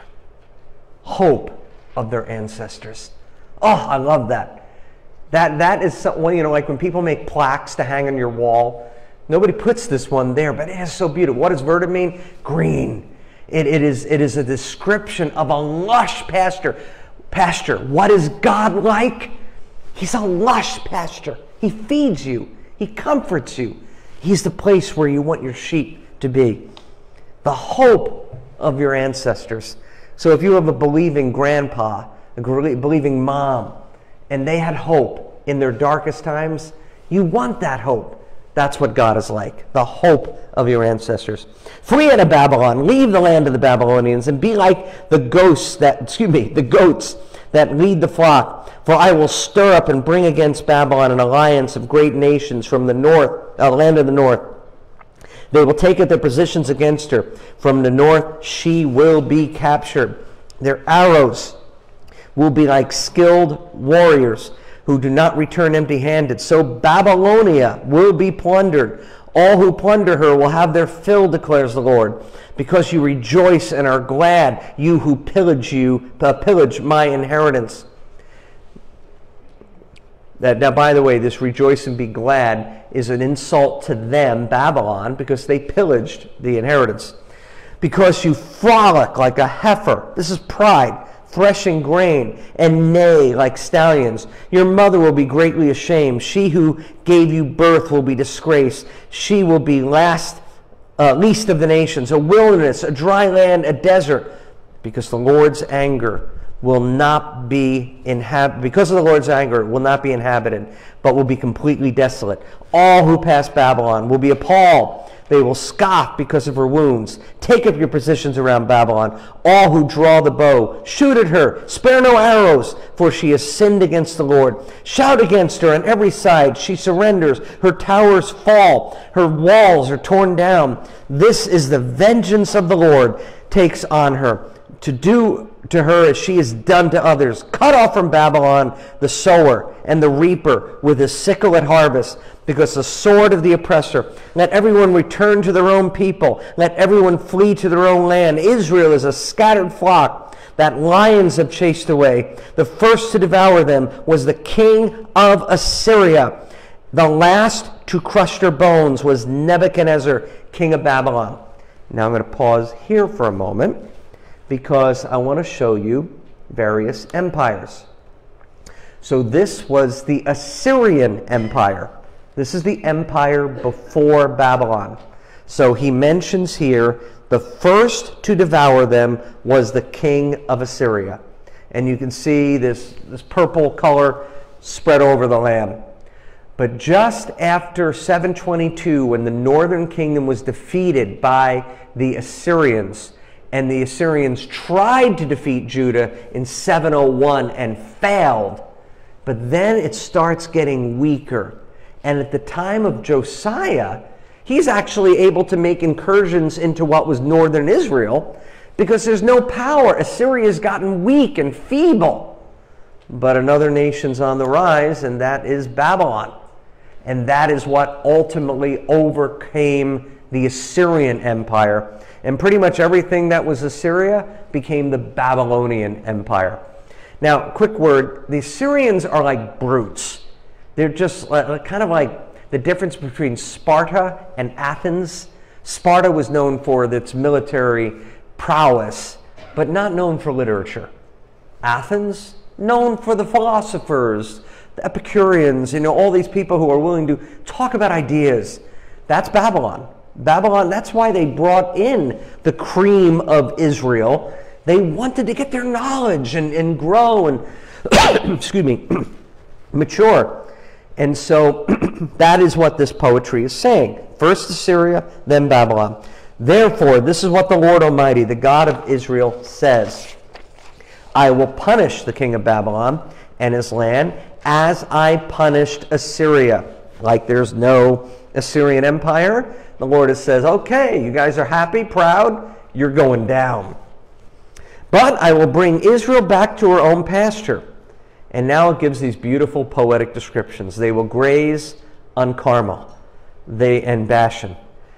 A: hope of their ancestors. Oh, I love that. That, that is so, you know, like when people make plaques to hang on your wall. Nobody puts this one there, but it is so beautiful. What does verdant mean? Green. It, it, is, it is a description of a lush pasture. Pasture. What is God like? He's a lush pasture. He feeds you. He comforts you. He's the place where you want your sheep to be. The hope of your ancestors. So if you have a believing grandpa, a believing mom, and they had hope in their darkest times, You want that hope. That's what God is like, the hope of your ancestors. Flee out of Babylon, leave the land of the Babylonians, and be like the ghosts that, excuse me, the goats that lead the flock. For I will stir up and bring against Babylon an alliance of great nations from the north, uh, land of the north. They will take up their positions against her. From the north, she will be captured. Their arrows will be like skilled warriors who do not return empty handed. So Babylonia will be plundered. All who plunder her will have their fill, declares the Lord, because you rejoice and are glad, you who pillage you uh, pillage my inheritance. That, now, by the way, this rejoice and be glad is an insult to them, Babylon, because they pillaged the inheritance. Because you frolic like a heifer. This is pride threshing grain, and neigh like stallions. Your mother will be greatly ashamed. She who gave you birth will be disgraced. She will be last, uh, least of the nations, a wilderness, a dry land, a desert, because the Lord's anger will not be inhabited. Because of the Lord's anger, will not be inhabited, but will be completely desolate. All who pass Babylon will be appalled they will scoff because of her wounds. Take up your positions around Babylon, all who draw the bow. Shoot at her, spare no arrows, for she has sinned against the Lord. Shout against her on every side. She surrenders. Her towers fall. Her walls are torn down. This is the vengeance of the Lord takes on her to do to her as she has done to others. Cut off from Babylon the sower and the reaper with his sickle at harvest because the sword of the oppressor. Let everyone return to their own people. Let everyone flee to their own land. Israel is a scattered flock that lions have chased away. The first to devour them was the king of Assyria. The last to crush their bones was Nebuchadnezzar, king of Babylon. Now I'm going to pause here for a moment because I want to show you various empires. So this was the Assyrian Empire. This is the empire before Babylon. So he mentions here the first to devour them was the king of Assyria. And you can see this, this purple color spread over the land. But just after 722, when the northern kingdom was defeated by the Assyrians, and the Assyrians tried to defeat Judah in 701 and failed, but then it starts getting weaker and at the time of Josiah, he's actually able to make incursions into what was northern Israel because there's no power. Assyria's gotten weak and feeble. But another nation's on the rise, and that is Babylon. And that is what ultimately overcame the Assyrian Empire. And pretty much everything that was Assyria became the Babylonian Empire. Now, quick word the Assyrians are like brutes. They're just kind of like the difference between Sparta and Athens. Sparta was known for its military prowess, but not known for literature. Athens, known for the philosophers, the Epicureans, you know, all these people who are willing to talk about ideas. That's Babylon. Babylon, that's why they brought in the cream of Israel. They wanted to get their knowledge and, and grow and, excuse me, mature. And so that is what this poetry is saying. First Assyria, then Babylon. Therefore, this is what the Lord Almighty, the God of Israel, says I will punish the king of Babylon and his land as I punished Assyria. Like there's no Assyrian empire, the Lord says, okay, you guys are happy, proud, you're going down. But I will bring Israel back to her own pasture and now it gives these beautiful poetic descriptions. They will graze on Carmel they, and Bashan.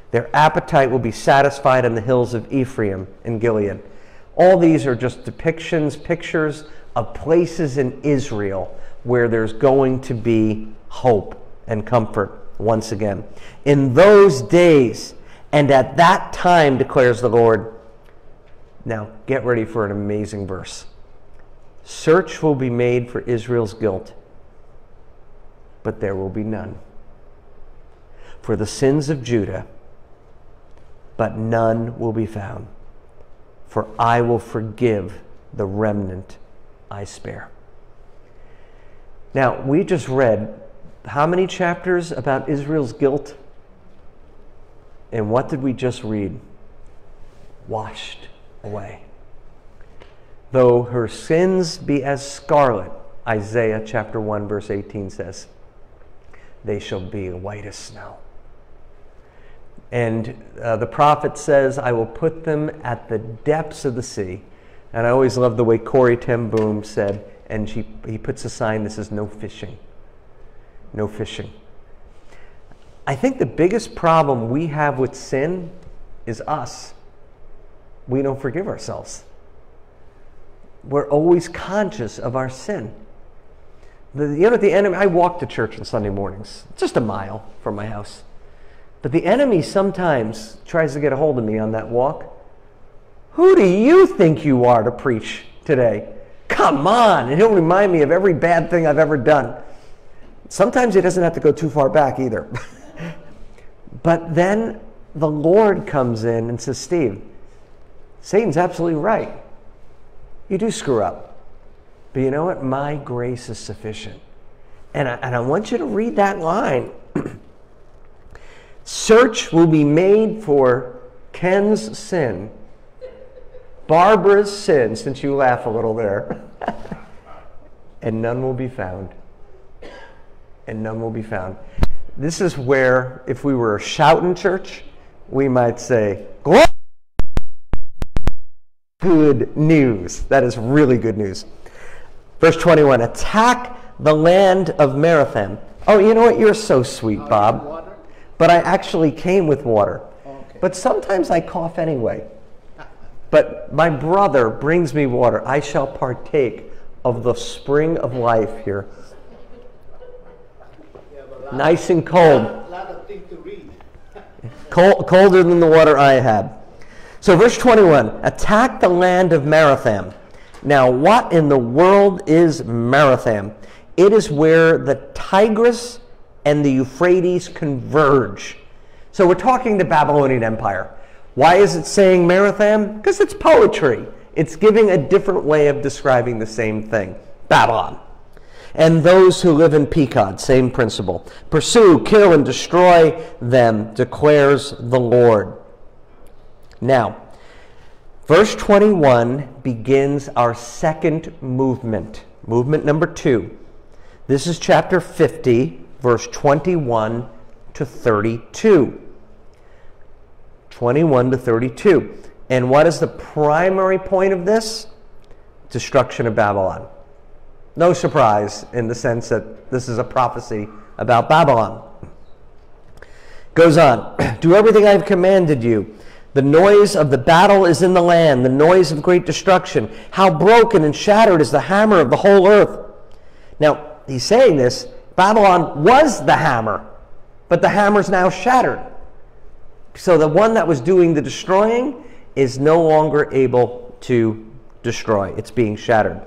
A: Their appetite will be satisfied on the hills of Ephraim and Gilead. All these are just depictions, pictures of places in Israel where there's going to be hope and comfort once again. In those days and at that time, declares the Lord. Now, get ready for an amazing verse. Search will be made for Israel's guilt, but there will be none. For the sins of Judah, but none will be found. For I will forgive the remnant I spare. Now, we just read how many chapters about Israel's guilt? And what did we just read? Washed away. Though her sins be as scarlet, Isaiah chapter 1, verse 18 says, they shall be white as snow. And uh, the prophet says, I will put them at the depths of the sea. And I always love the way Corrie ten Boom said, and she, he puts a sign that says, no fishing. No fishing. I think the biggest problem we have with sin is us. We don't forgive ourselves. We're always conscious of our sin. The, you know, the enemy, I walk to church on Sunday mornings, just a mile from my house. But the enemy sometimes tries to get a hold of me on that walk. Who do you think you are to preach today? Come on. And he'll remind me of every bad thing I've ever done. Sometimes he doesn't have to go too far back either. but then the Lord comes in and says, Steve, Satan's absolutely right. You do screw up. But you know what? My grace is sufficient. And I, and I want you to read that line. Search will be made for Ken's sin, Barbara's sin, since you laugh a little there, and none will be found. And none will be found. This is where, if we were a shouting church, we might say, Good news. That is really good news. Verse 21 Attack the land of Merathaim. Oh, you know what? You're so sweet, Bob but I actually came with water. Okay. But sometimes I cough anyway. But my brother brings me water. I shall partake of the spring of life here. Nice and cold. A lot of things to read. cold. Colder than the water I had. So, verse 21 attack the land of Merathaim. Now, what in the world is Merathaim? It is where the Tigris and the Euphrates converge. So we're talking the Babylonian Empire. Why is it saying Merathaim? Because it's poetry. It's giving a different way of describing the same thing. Babylon. And those who live in Pekod, same principle. Pursue, kill, and destroy them, declares the Lord. Now, verse 21 begins our second movement, movement number two. This is chapter 50, verse 21 to 32. 21 to 32. And what is the primary point of this? Destruction of Babylon. No surprise in the sense that this is a prophecy about Babylon. Goes on, do everything I have commanded you. The noise of the battle is in the land, the noise of great destruction. How broken and shattered is the hammer of the whole earth. Now, he's saying this Babylon was the hammer, but the hammer's now shattered. So the one that was doing the destroying is no longer able to destroy. It's being shattered.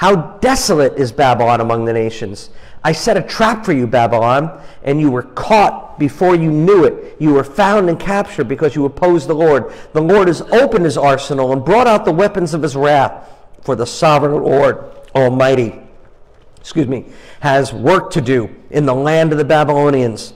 A: How desolate is Babylon among the nations. I set a trap for you, Babylon, and you were caught before you knew it. You were found and captured because you opposed the Lord. The Lord has opened his arsenal and brought out the weapons of his wrath for the sovereign Lord Almighty excuse me, has work to do in the land of the Babylonians.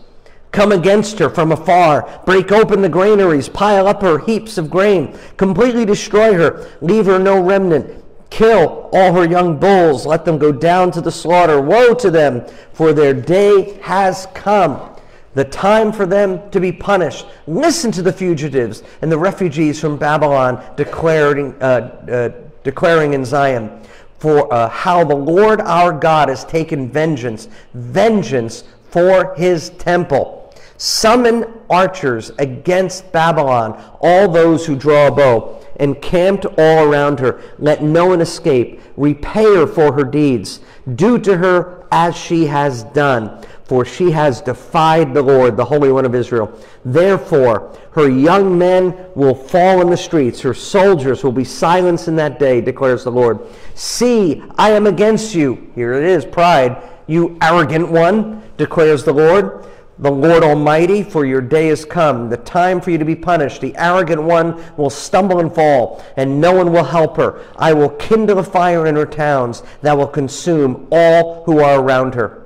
A: Come against her from afar, break open the granaries, pile up her heaps of grain, completely destroy her, leave her no remnant. Kill all her young bulls, let them go down to the slaughter. Woe to them, for their day has come the time for them to be punished. Listen to the fugitives and the refugees from Babylon declaring, uh, uh, declaring in Zion for uh, how the Lord our God has taken vengeance, vengeance for his temple. Summon archers against Babylon, all those who draw a bow, encamped all around her. Let no one escape. Repay her for her deeds. Do to her as she has done for she has defied the Lord, the Holy One of Israel. Therefore, her young men will fall in the streets, her soldiers will be silenced in that day, declares the Lord. See, I am against you. Here it is, pride. You arrogant one, declares the Lord. The Lord Almighty, for your day is come, the time for you to be punished. The arrogant one will stumble and fall, and no one will help her. I will kindle a fire in her towns that will consume all who are around her.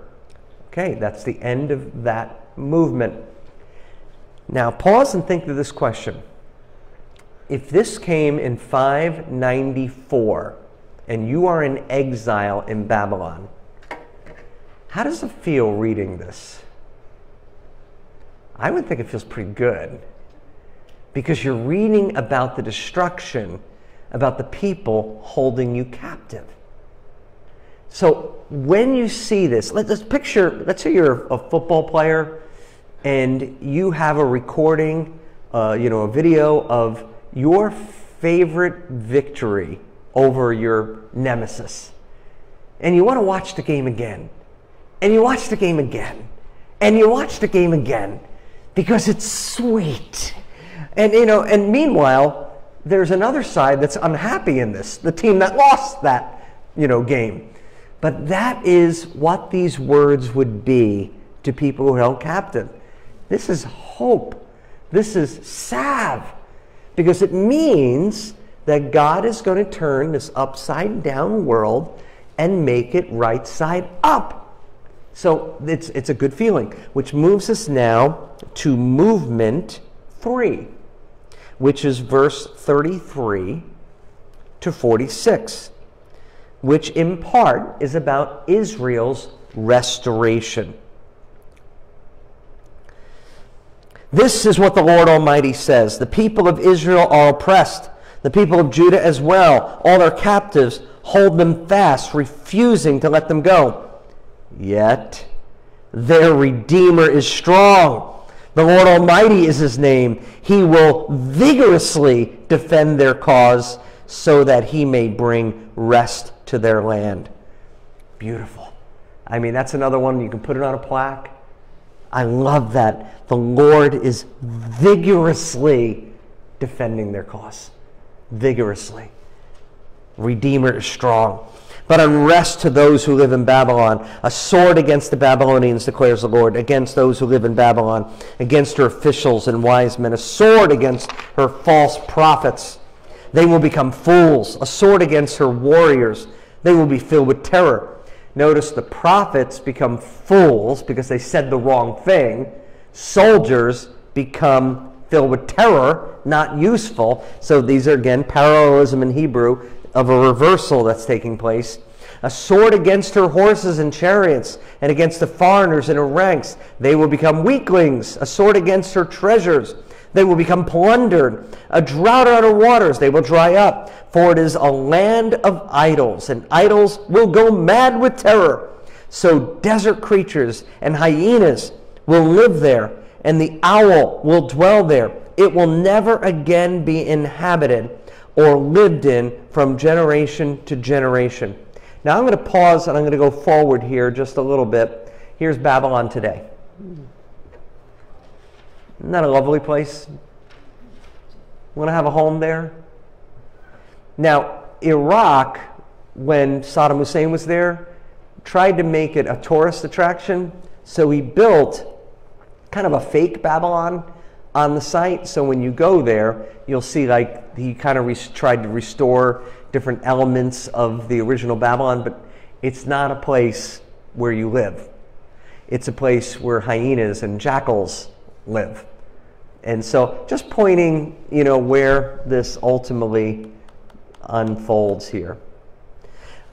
A: Okay, that's the end of that movement. Now, pause and think of this question. If this came in 594 and you are in exile in Babylon, how does it feel reading this? I would think it feels pretty good because you're reading about the destruction, about the people holding you captive. So when you see this, let's picture, let's say you're a football player and you have a recording, uh, you know, a video of your favorite victory over your nemesis. And you want to watch the game again. And you watch the game again. And you watch the game again because it's sweet. And you know, and meanwhile, there's another side that's unhappy in this, the team that lost that, you know, game. But that is what these words would be to people who are held captive. This is hope. This is salve. Because it means that God is going to turn this upside down world and make it right side up. So it's, it's a good feeling, which moves us now to movement three, which is verse 33 to 46, which in part is about Israel's restoration. This is what the Lord Almighty says The people of Israel are oppressed, the people of Judah as well. All their captives hold them fast, refusing to let them go. Yet their Redeemer is strong. The Lord Almighty is his name. He will vigorously defend their cause so that he may bring rest to their land. Beautiful. I mean, that's another one. You can put it on a plaque. I love that. The Lord is vigorously defending their cause. Vigorously. Redeemer is strong but unrest to those who live in Babylon. A sword against the Babylonians, declares the Lord, against those who live in Babylon, against her officials and wise men, a sword against her false prophets. They will become fools, a sword against her warriors. They will be filled with terror. Notice the prophets become fools because they said the wrong thing. Soldiers become filled with terror, not useful. So these are again parallelism in Hebrew of a reversal that's taking place. A sword against her horses and chariots, and against the foreigners in her ranks. They will become weaklings. A sword against her treasures. They will become plundered. A drought on her waters. They will dry up. For it is a land of idols, and idols will go mad with terror. So desert creatures and hyenas will live there, and the owl will dwell there. It will never again be inhabited or lived in from generation to generation. Now I'm going to pause and I'm going to go forward here just a little bit. Here's Babylon today. Isn't that a lovely place? Want to have a home there? Now, Iraq, when Saddam Hussein was there, tried to make it a tourist attraction. So he built kind of a fake Babylon on the site. So when you go there, you'll see like he kind of tried to restore different elements of the original Babylon, but it's not a place where you live. It's a place where hyenas and jackals live. And so just pointing, you know, where this ultimately unfolds here.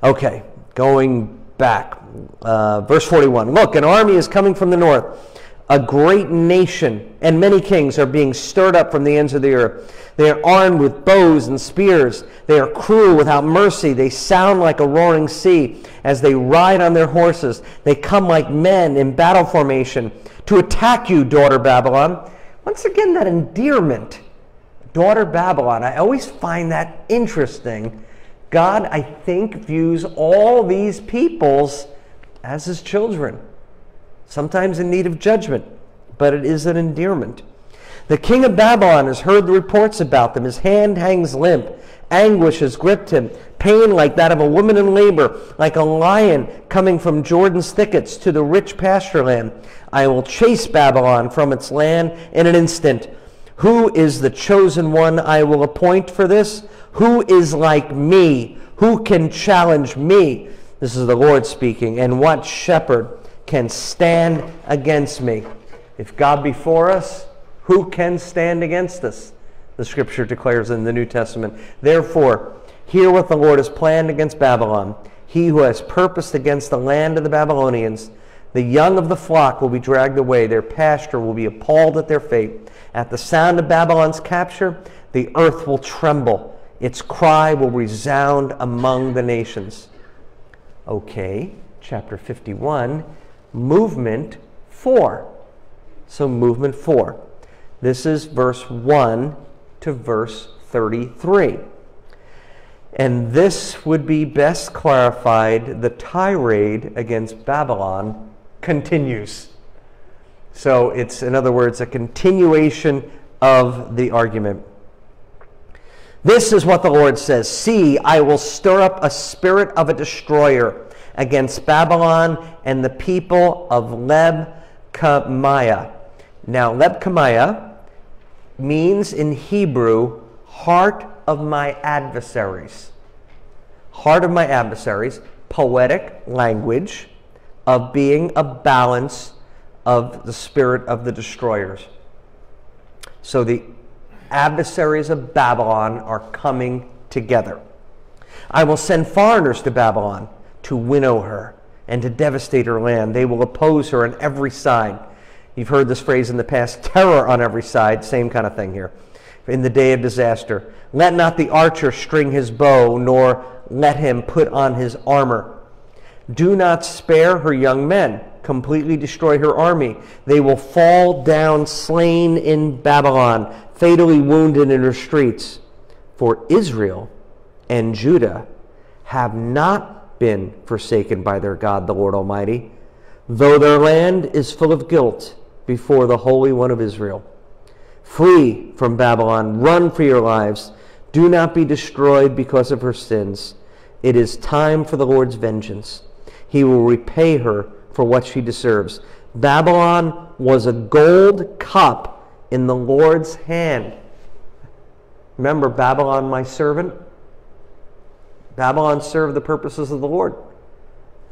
A: Okay, going back. Uh, verse 41. Look, an army is coming from the north a great nation, and many kings are being stirred up from the ends of the earth. They are armed with bows and spears. They are cruel without mercy. They sound like a roaring sea as they ride on their horses. They come like men in battle formation to attack you, daughter Babylon. Once again, that endearment, daughter Babylon. I always find that interesting. God, I think, views all these peoples as his children sometimes in need of judgment, but it is an endearment. The king of Babylon has heard the reports about them. His hand hangs limp. Anguish has gripped him. Pain like that of a woman in labor, like a lion coming from Jordan's thickets to the rich pasture land. I will chase Babylon from its land in an instant. Who is the chosen one I will appoint for this? Who is like me? Who can challenge me? This is the Lord speaking. And what shepherd can stand against me? If God be for us, who can stand against us? The scripture declares in the New Testament. Therefore, hear what the Lord has planned against Babylon. He who has purposed against the land of the Babylonians, the young of the flock will be dragged away. Their pasture will be appalled at their fate. At the sound of Babylon's capture, the earth will tremble. Its cry will resound among the nations. Okay, chapter 51, movement 4. So, movement 4. This is verse 1 to verse 33. And this would be best clarified the tirade against Babylon continues. So it's, in other words, a continuation of the argument. This is what the Lord says See, I will stir up a spirit of a destroyer against Babylon and the people of Lebkamiah. Now, Lebkamiah means in Hebrew, heart of my adversaries. Heart of my adversaries, poetic language of being a balance of the spirit of the destroyers. So the adversaries of Babylon are coming together. I will send foreigners to Babylon to winnow her and to devastate her land. They will oppose her on every side. You've heard this phrase in the past terror on every side, same kind of thing here. In the day of disaster, let not the archer string his bow, nor let him put on his armor. Do not spare her young men, completely destroy her army. They will fall down slain in Babylon, fatally wounded in her streets. For Israel and Judah have not been forsaken by their God, the Lord Almighty, though their land is full of guilt before the Holy One of Israel. Flee from Babylon, run for your lives. Do not be destroyed because of her sins. It is time for the Lord's vengeance. He will repay her for what she deserves. Babylon was a gold cup in the Lord's hand. Remember, Babylon, my servant? Babylon served the purposes of the Lord.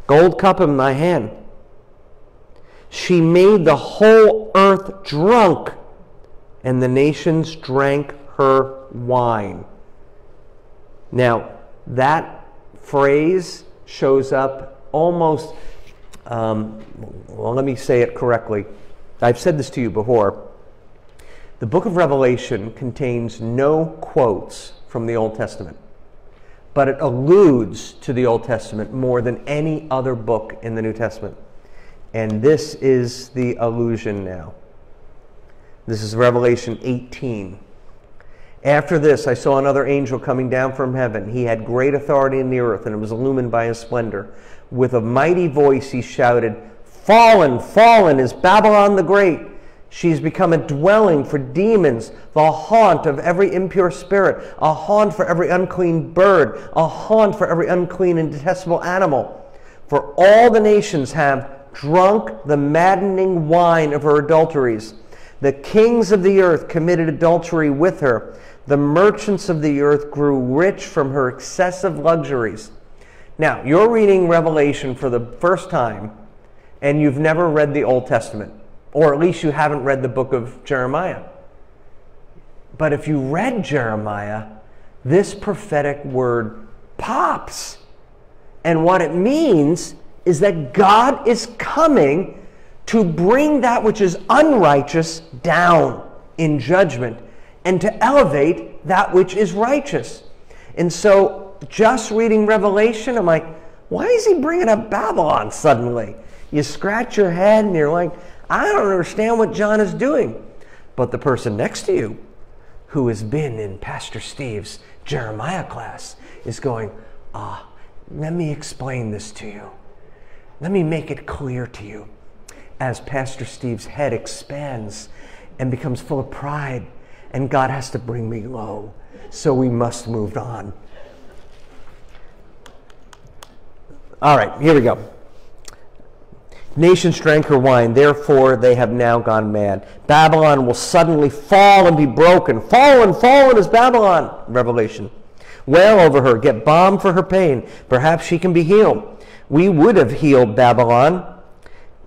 A: Gold cup in my hand. She made the whole earth drunk, and the nations drank her wine. Now, that phrase shows up almost, um, well, let me say it correctly. I've said this to you before. The book of Revelation contains no quotes from the Old Testament, but it alludes to the Old Testament more than any other book in the New Testament. And this is the allusion now. This is Revelation 18. After this, I saw another angel coming down from heaven. He had great authority in the earth, and it was illumined by his splendor. With a mighty voice, he shouted, Fallen, fallen is Babylon the Great. She's become a dwelling for demons, the haunt of every impure spirit, a haunt for every unclean bird, a haunt for every unclean and detestable animal. For all the nations have drunk the maddening wine of her adulteries. The kings of the earth committed adultery with her. The merchants of the earth grew rich from her excessive luxuries. Now, you're reading Revelation for the first time, and you've never read the Old Testament, or at least you haven't read the book of Jeremiah. But if you read Jeremiah, this prophetic word pops. And what it means is that God is coming to bring that which is unrighteous down in judgment and to elevate that which is righteous. And so, just reading Revelation, I'm like, why is he bringing up Babylon suddenly? You scratch your head and you're like, I don't understand what John is doing. But the person next to you, who has been in Pastor Steve's Jeremiah class, is going, ah, let me explain this to you. Let me make it clear to you. As Pastor Steve's head expands and becomes full of pride, and God has to bring me low, so we must move on. All right, here we go. Nations drank her wine, therefore they have now gone mad. Babylon will suddenly fall and be broken. Fallen, fallen is Babylon. Revelation. Wail over her, get balm for her pain. Perhaps she can be healed. We would have healed Babylon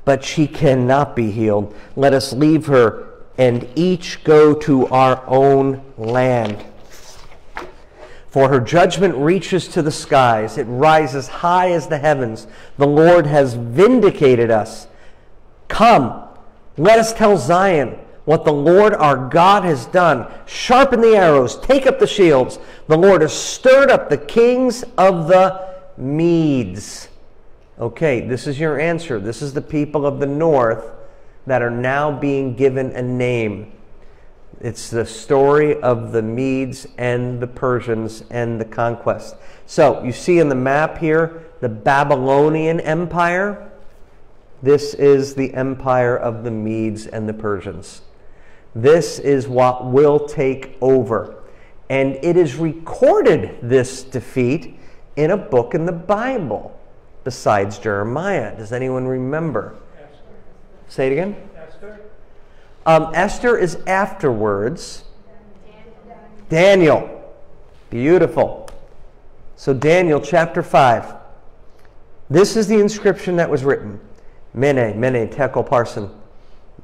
A: but she cannot be healed. Let us leave her and each go to our own land. For her judgment reaches to the skies, it rises high as the heavens. The Lord has vindicated us. Come, let us tell Zion what the Lord our God has done. Sharpen the arrows, take up the shields. The Lord has stirred up the kings of the Medes. Okay, this is your answer. This is the people of the north that are now being given a name. It's the story of the Medes and the Persians and the conquest. So you see in the map here the Babylonian Empire. This is the empire of the Medes and the Persians. This is what will take over. And it is recorded, this defeat, in a book in the Bible besides Jeremiah. Does anyone remember?
B: Esther.
A: Say it again.
B: Esther.
A: Um, Esther is afterwards. Daniel. Beautiful. So, Daniel chapter 5. This is the inscription that was written Mene, Mene, Tekel Parsin.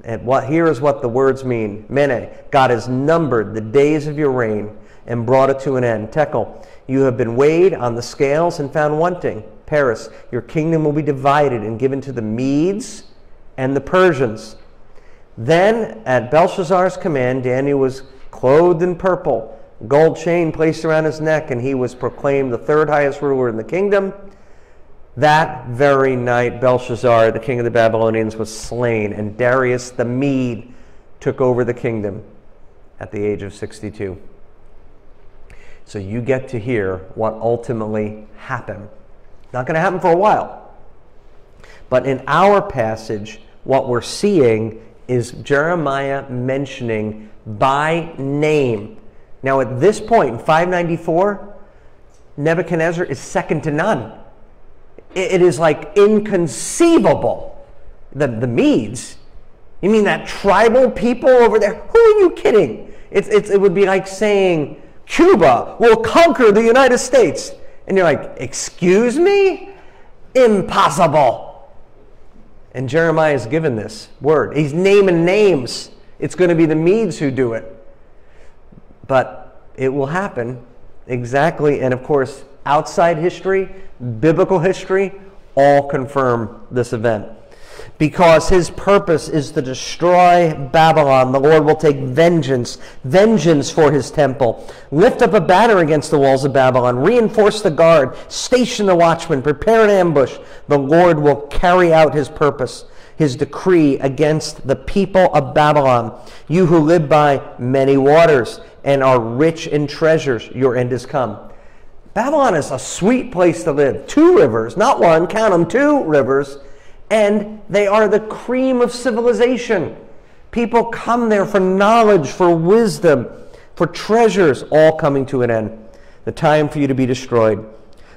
A: And what, here is what the words mean Mene, God has numbered the days of your reign and brought it to an end. Tekel, you have been weighed on the scales and found wanting. Peres, your kingdom will be divided and given to the Medes and the Persians. Then, at Belshazzar's command, Daniel was clothed in purple, gold chain placed around his neck, and he was proclaimed the third highest ruler in the kingdom. That very night, Belshazzar, the king of the Babylonians, was slain, and Darius the Mede took over the kingdom at the age of 62. So you get to hear what ultimately happened. Not going to happen for a while. But in our passage, what we're seeing is Jeremiah mentioning by name. Now, at this point in 594, Nebuchadnezzar is second to none. It is like inconceivable. The, the Medes, you mean that tribal people over there? Who are you kidding? It's, it's, it would be like saying Cuba will conquer the United States. And you're like, excuse me? Impossible. And Jeremiah is given this word. He's naming names. It's going to be the Medes who do it. But it will happen exactly. And of course, outside history, biblical history, all confirm this event. Because his purpose is to destroy Babylon, the Lord will take vengeance, vengeance for his temple. Lift up a banner against the walls of Babylon, reinforce the guard, station the watchman, prepare an ambush. The Lord will carry out his purpose, his decree against the people of Babylon. You who live by many waters and are rich in treasures, your end is come. Babylon is a sweet place to live. Two rivers, not one, count them, two rivers. And they are the cream of civilization. People come there for knowledge, for wisdom, for treasures, all coming to an end. The time for you to be destroyed.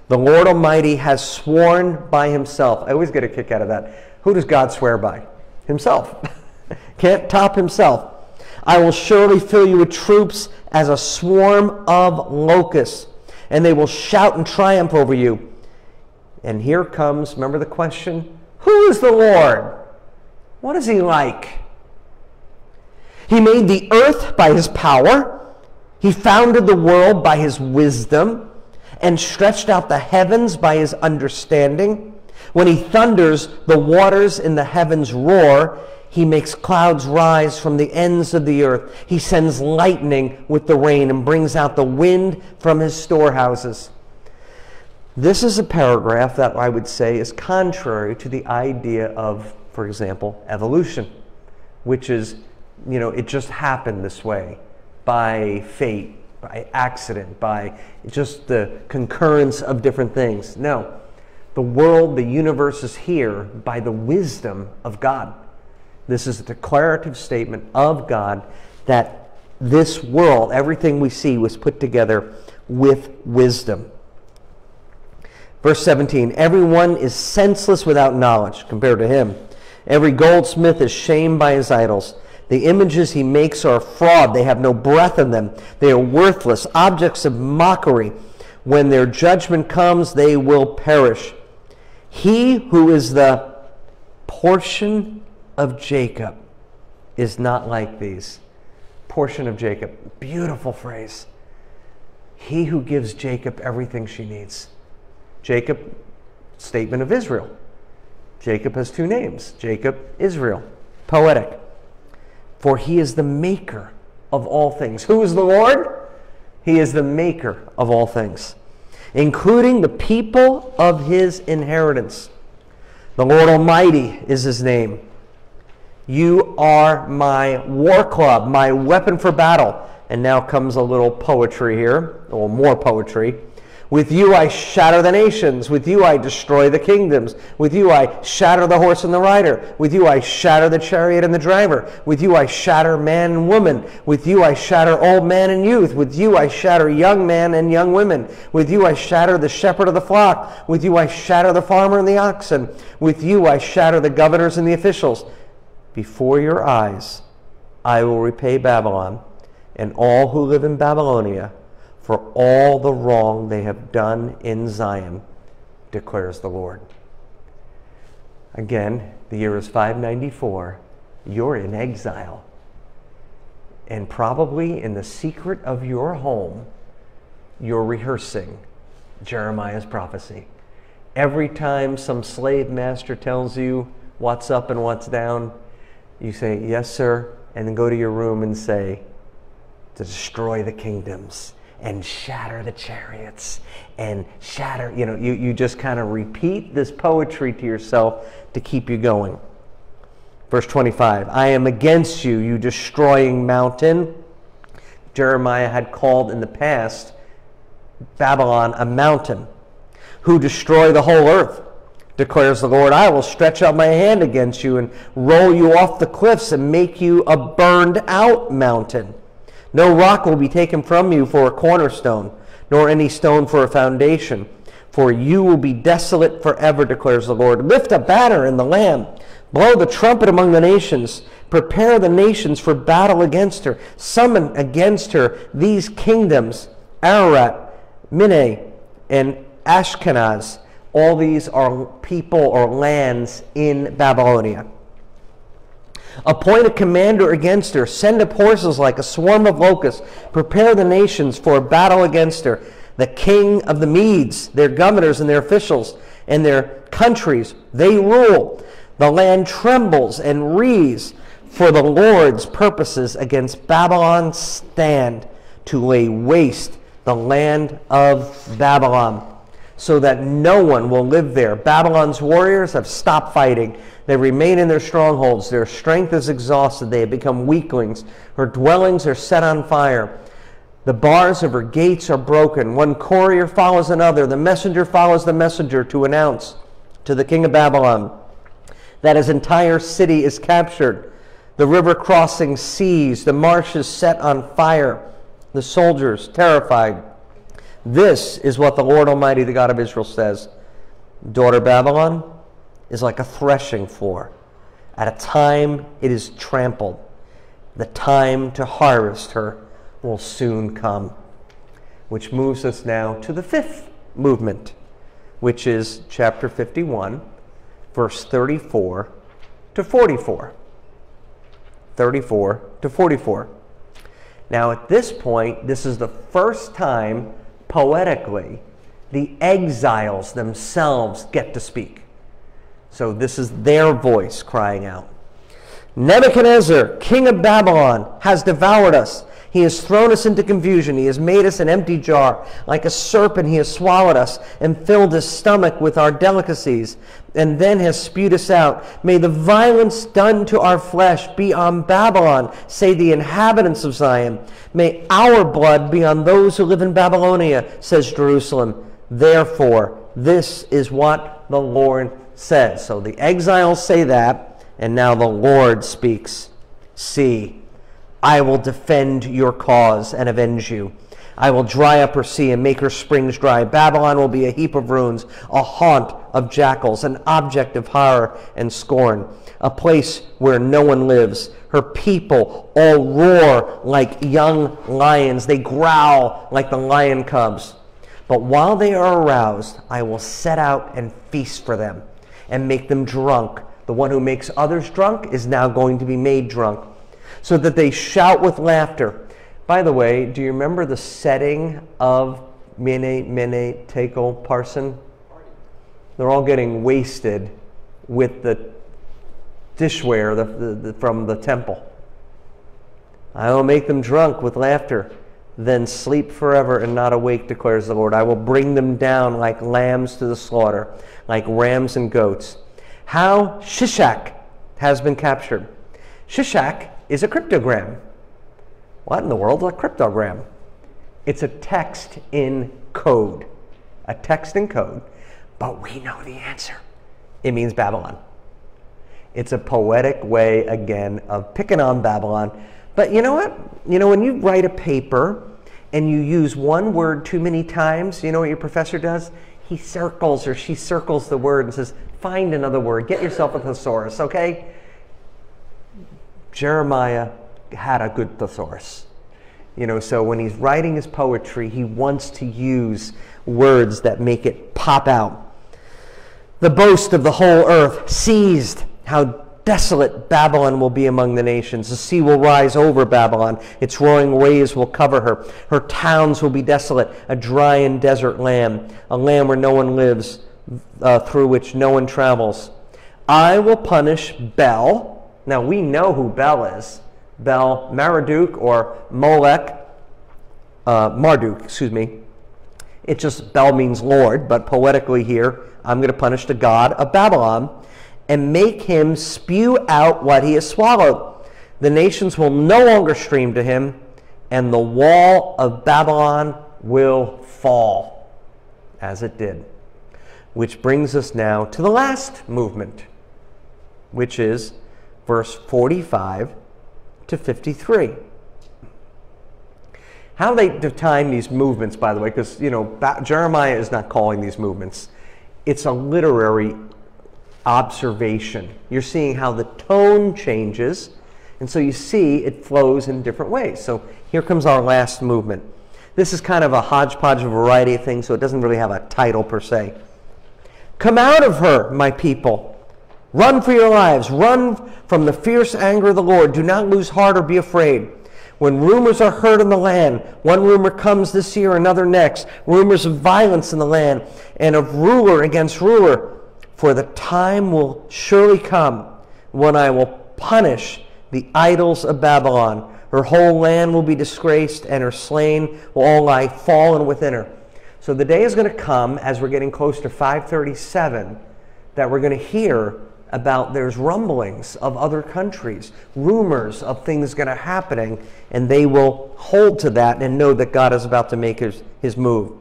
A: The Lord Almighty has sworn by himself. I always get a kick out of that. Who does God swear by? Himself. Can't top himself. I will surely fill you with troops as a swarm of locusts and they will shout and triumph over you. And here comes, remember the question? Who is the Lord? What is he like? He made the earth by his power. He founded the world by his wisdom and stretched out the heavens by his understanding. When he thunders, the waters in the heavens roar. He makes clouds rise from the ends of the earth. He sends lightning with the rain and brings out the wind from his storehouses. This is a paragraph that I would say is contrary to the idea of, for example, evolution, which is, you know, it just happened this way by fate, by accident, by just the concurrence of different things. No. The world, the universe is here by the wisdom of God. This is a declarative statement of God that this world, everything we see, was put together with wisdom. Verse 17 Everyone is senseless without knowledge compared to him. Every goldsmith is shamed by his idols. The images he makes are fraud. They have no breath in them. They are worthless, objects of mockery. When their judgment comes, they will perish. He who is the portion of Jacob is not like these. Portion of Jacob. Beautiful phrase. He who gives Jacob everything she needs. Jacob, statement of Israel. Jacob has two names Jacob, Israel. Poetic. For he is the maker of all things. Who is the Lord? He is the maker of all things, including the people of his inheritance. The Lord Almighty is his name. You are my war club, my weapon for battle. And now comes a little poetry here, or more poetry. With you I shatter the nations. With you I destroy the kingdoms. With you I shatter the horse and the rider. With you I shatter the chariot and the driver. With you I shatter man and woman. With you I shatter old man and youth. With you I shatter young man and young women. With you I shatter the shepherd of the flock. With you I shatter the farmer and the oxen. With you I shatter the governors and the officials. Before your eyes I will repay Babylon and all who live in Babylonia for all the wrong they have done in Zion, declares the Lord. Again, the year is 594. You're in exile. And probably in the secret of your home, you're rehearsing Jeremiah's prophecy. Every time some slave master tells you what's up and what's down, you say, Yes, sir, and then go to your room and say, To destroy the kingdoms and shatter the chariots and shatter, you know, you, you just kind of repeat this poetry to yourself to keep you going. Verse 25 I am against you, you destroying mountain. Jeremiah had called in the past Babylon a mountain, who destroy the whole earth, declares the Lord. I will stretch out my hand against you and roll you off the cliffs and make you a burned out mountain. No rock will be taken from you for a cornerstone, nor any stone for a foundation. For you will be desolate forever, declares the Lord. Lift a banner in the land. Blow the trumpet among the nations. Prepare the nations for battle against her. Summon against her these kingdoms Ararat, Minni, and Ashkenaz. All these are people or lands in Babylonia. Appoint a commander against her. Send up horses like a swarm of locusts. Prepare the nations for a battle against her. The king of the Medes, their governors and their officials, and their countries, they rule. The land trembles and rees, for the Lord's purposes against Babylon stand to lay waste the land of Babylon so that no one will live there. Babylon's warriors have stopped fighting. They remain in their strongholds. Their strength is exhausted. They have become weaklings. Her dwellings are set on fire. The bars of her gates are broken. One courier follows another. The messenger follows the messenger to announce to the king of Babylon that his entire city is captured. The river crossing seas, the marshes set on fire. The soldiers terrified. This is what the Lord Almighty, the God of Israel, says Daughter Babylon is like a threshing floor. At a time it is trampled. The time to harvest her will soon come. Which moves us now to the fifth movement, which is chapter 51, verse 34 to 44. 34 to 44. Now, at this point, this is the first time poetically the exiles themselves get to speak. So this is their voice crying out. Nebuchadnezzar, king of Babylon, has devoured us. He has thrown us into confusion. He has made us an empty jar. Like a serpent, he has swallowed us and filled his stomach with our delicacies, and then has spewed us out. May the violence done to our flesh be on Babylon, say the inhabitants of Zion. May our blood be on those who live in Babylonia, says Jerusalem. Therefore, this is what the Lord says. So the exiles say that, and now the Lord speaks. See, I will defend your cause and avenge you. I will dry up her sea and make her springs dry. Babylon will be a heap of ruins, a haunt of jackals, an object of horror and scorn, a place where no one lives. Her people all roar like young lions. They growl like the lion cubs. But while they are aroused, I will set out and feast for them and make them drunk The one who makes others drunk is now going to be made drunk, so that they shout with laughter. By the way, do you remember the setting of Mene, Mene, Tekel, Parsin? They're all getting wasted with the dishware the, the, the, from the temple. I will make them drunk with laughter, then sleep forever and not awake, declares the Lord. I will bring them down like lambs to the slaughter, like rams and goats. How Sheshach has been captured. Sheshach is a cryptogram. What in the world is a cryptogram? It's a text in code. A text in code. But we know the answer. It means Babylon. It's a poetic way, again, of picking on Babylon. But you know what? You know, when you write a paper and you use one word too many times, you know what your professor does? He circles or she circles the word and says, find another word. Get yourself a thesaurus, okay? Jeremiah had a good thesaurus. You know, so when he's writing his poetry, he wants to use words that make it pop out. The boast of the whole earth seized how desolate Babylon will be among the nations. The sea will rise over Babylon. Its roaring waves will cover her. Her towns will be desolate, a dry and desert land, a land where no one lives, uh, through which no one travels. I will punish Bel. Now we know who Bel is. Bel Marduk or Molech, uh, Marduk, excuse me. It just Bel means Lord, but poetically here, I'm going to punish the god of Babylon and make him spew out what he has swallowed. The nations will no longer stream to him, and the wall of Babylon will fall, as it did. Which brings us now to the last movement, which is verse 45 to 53. How they define these movements, by the way, because you know Jeremiah is not calling these movements. It's a literary observation. You're seeing how the tone changes, and so you see it flows in different ways. So here comes our last movement. This is kind of a hodgepodge of a variety of things, so it doesn't really have a title per se. Come out of her, my people. Run for your lives. Run from the fierce anger of the Lord. Do not lose heart or be afraid. When rumors are heard in the land, one rumor comes this year, another next, rumors of violence in the land and of ruler against ruler. For the time will surely come when I will punish the idols of Babylon. Her whole land will be disgraced, and her slain will all lie fallen within her. So the day is going to come as we're getting close to 537 that we're going to hear about there's rumblings of other countries, rumors of things going to happening, and they will hold to that and know that God is about to make his, his move.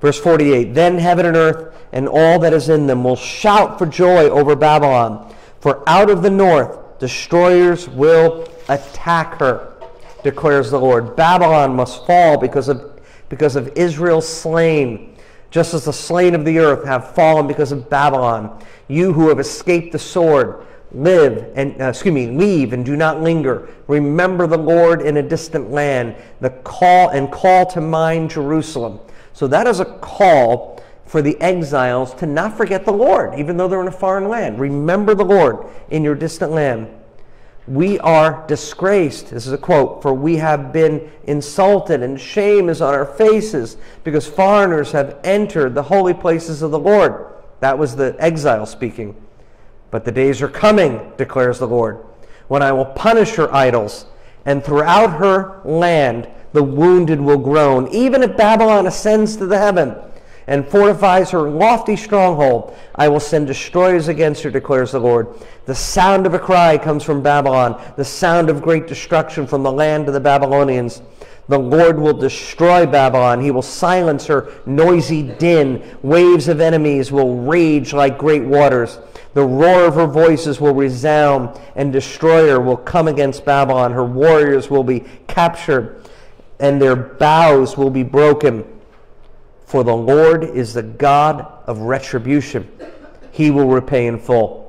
A: Verse 48 Then heaven and earth and all that is in them will shout for joy over Babylon, for out of the north destroyers will attack her, declares the Lord. Babylon must fall because of, because of Israel's slain just as the slain of the earth have fallen because of Babylon. You who have escaped the sword, live and uh, excuse me, leave and do not linger. Remember the Lord in a distant land, the call and call to mind Jerusalem. So that is a call for the exiles to not forget the Lord, even though they're in a foreign land. Remember the Lord in your distant land. We are disgraced. This is a quote, for we have been insulted, and shame is on our faces because foreigners have entered the holy places of the Lord. That was the exile speaking. But the days are coming, declares the Lord, when I will punish her idols, and throughout her land the wounded will groan. Even if Babylon ascends to the heaven, and fortifies her lofty stronghold. I will send destroyers against her, declares the Lord. The sound of a cry comes from Babylon, the sound of great destruction from the land of the Babylonians. The Lord will destroy Babylon. He will silence her noisy din. Waves of enemies will rage like great waters. The roar of her voices will resound, and destroyer will come against Babylon. Her warriors will be captured, and their bows will be broken. For the Lord is the God of retribution. He will repay in full.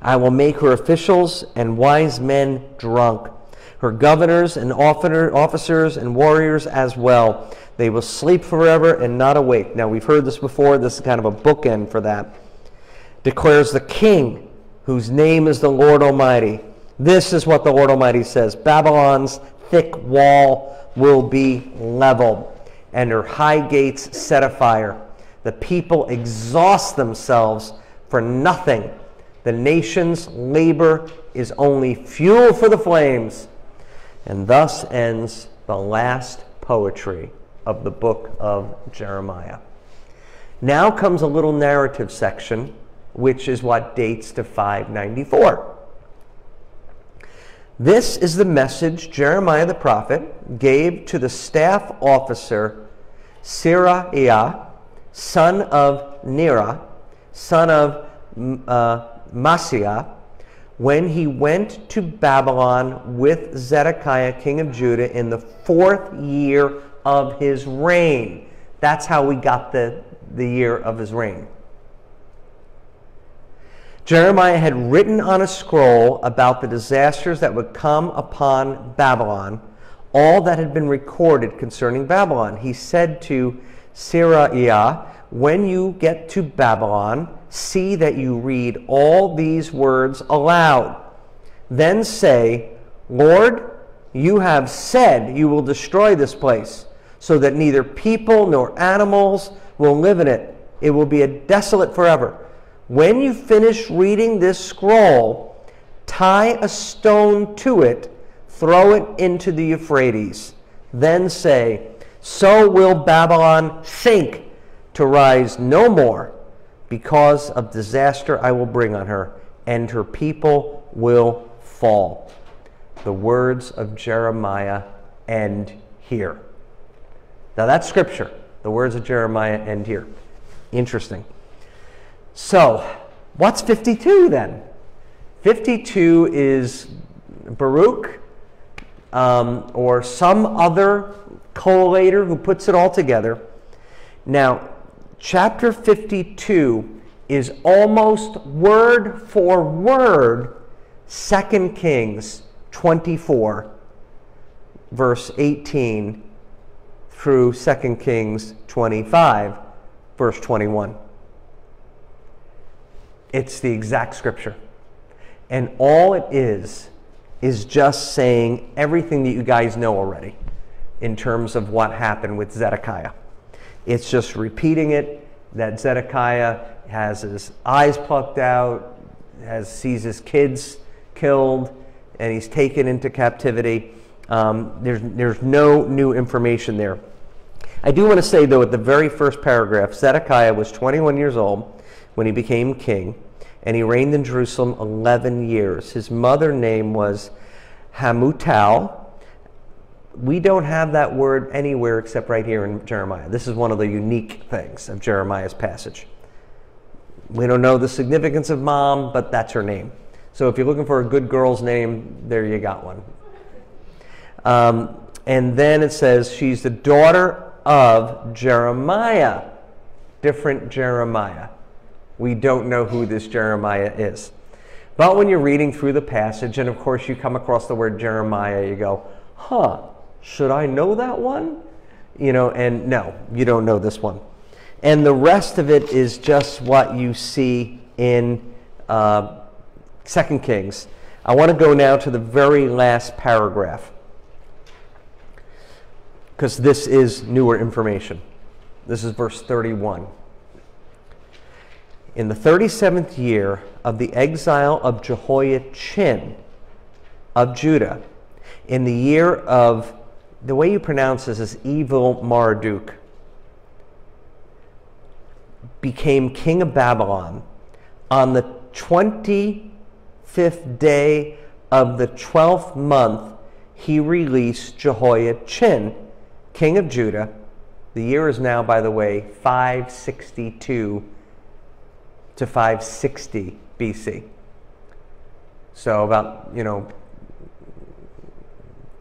A: I will make her officials and wise men drunk, her governors and officers and warriors as well. They will sleep forever and not awake. Now, we've heard this before. This is kind of a bookend for that. Declares the king whose name is the Lord Almighty. This is what the Lord Almighty says Babylon's thick wall will be leveled, and her high gates set afire. The people exhaust themselves for nothing. The nation's labor is only fuel for the flames. And thus ends the last poetry of the book of Jeremiah. Now comes a little narrative section, which is what dates to 594. This is the message Jeremiah the prophet gave to the staff officer Seraiah, son of Neriah, son of uh, Mahseiah, when he went to Babylon with Zedekiah, king of Judah, in the fourth year of his reign. That's how we got the, the year of his reign. Jeremiah had written on a scroll about the disasters that would come upon Babylon, all that had been recorded concerning Babylon. He said to Seraiah, When you get to Babylon, see that you read all these words aloud. Then say, Lord, you have said you will destroy this place, so that neither people nor animals will live in it. It will be a desolate forever. When you finish reading this scroll, tie a stone to it, throw it into the Euphrates. Then say, So will Babylon sink to rise no more because of disaster I will bring on her, and her people will fall. The words of Jeremiah end here. Now that's scripture. The words of Jeremiah end here. Interesting. So, what's 52 then? 52 is Baruch um, or some other collator who puts it all together. Now, chapter 52 is almost word for word 2 Kings 24, verse 18 through 2 Kings 25, verse 21. It's the exact scripture. And all it is, is just saying everything that you guys know already in terms of what happened with Zedekiah. It's just repeating it that Zedekiah has his eyes plucked out, has sees his kids killed, and he's taken into captivity. Um, there's, there's no new information there. I do want to say, though, at the very first paragraph, Zedekiah was 21 years old when he became king and he reigned in Jerusalem 11 years. His mother name was Hamutal. We don't have that word anywhere except right here in Jeremiah. This is one of the unique things of Jeremiah's passage. We don't know the significance of mom, but that's her name. So if you're looking for a good girl's name, there you got one. Um, and then it says she's the daughter of Jeremiah, different Jeremiah. We don't know who this Jeremiah is. But when you're reading through the passage, and of course you come across the word Jeremiah, you go, huh, should I know that one? You know, and no, you don't know this one. And the rest of it is just what you see in uh, 2 Kings. I want to go now to the very last paragraph because this is newer information. This is verse 31 in the 37th year of the exile of Jehoiachin of Judah, in the year of, the way you pronounce this is evil Marduk, became king of Babylon on the 25th day of the 12th month, he released Jehoiachin, king of Judah. The year is now, by the way, 562 to 560 BC. So about, you know,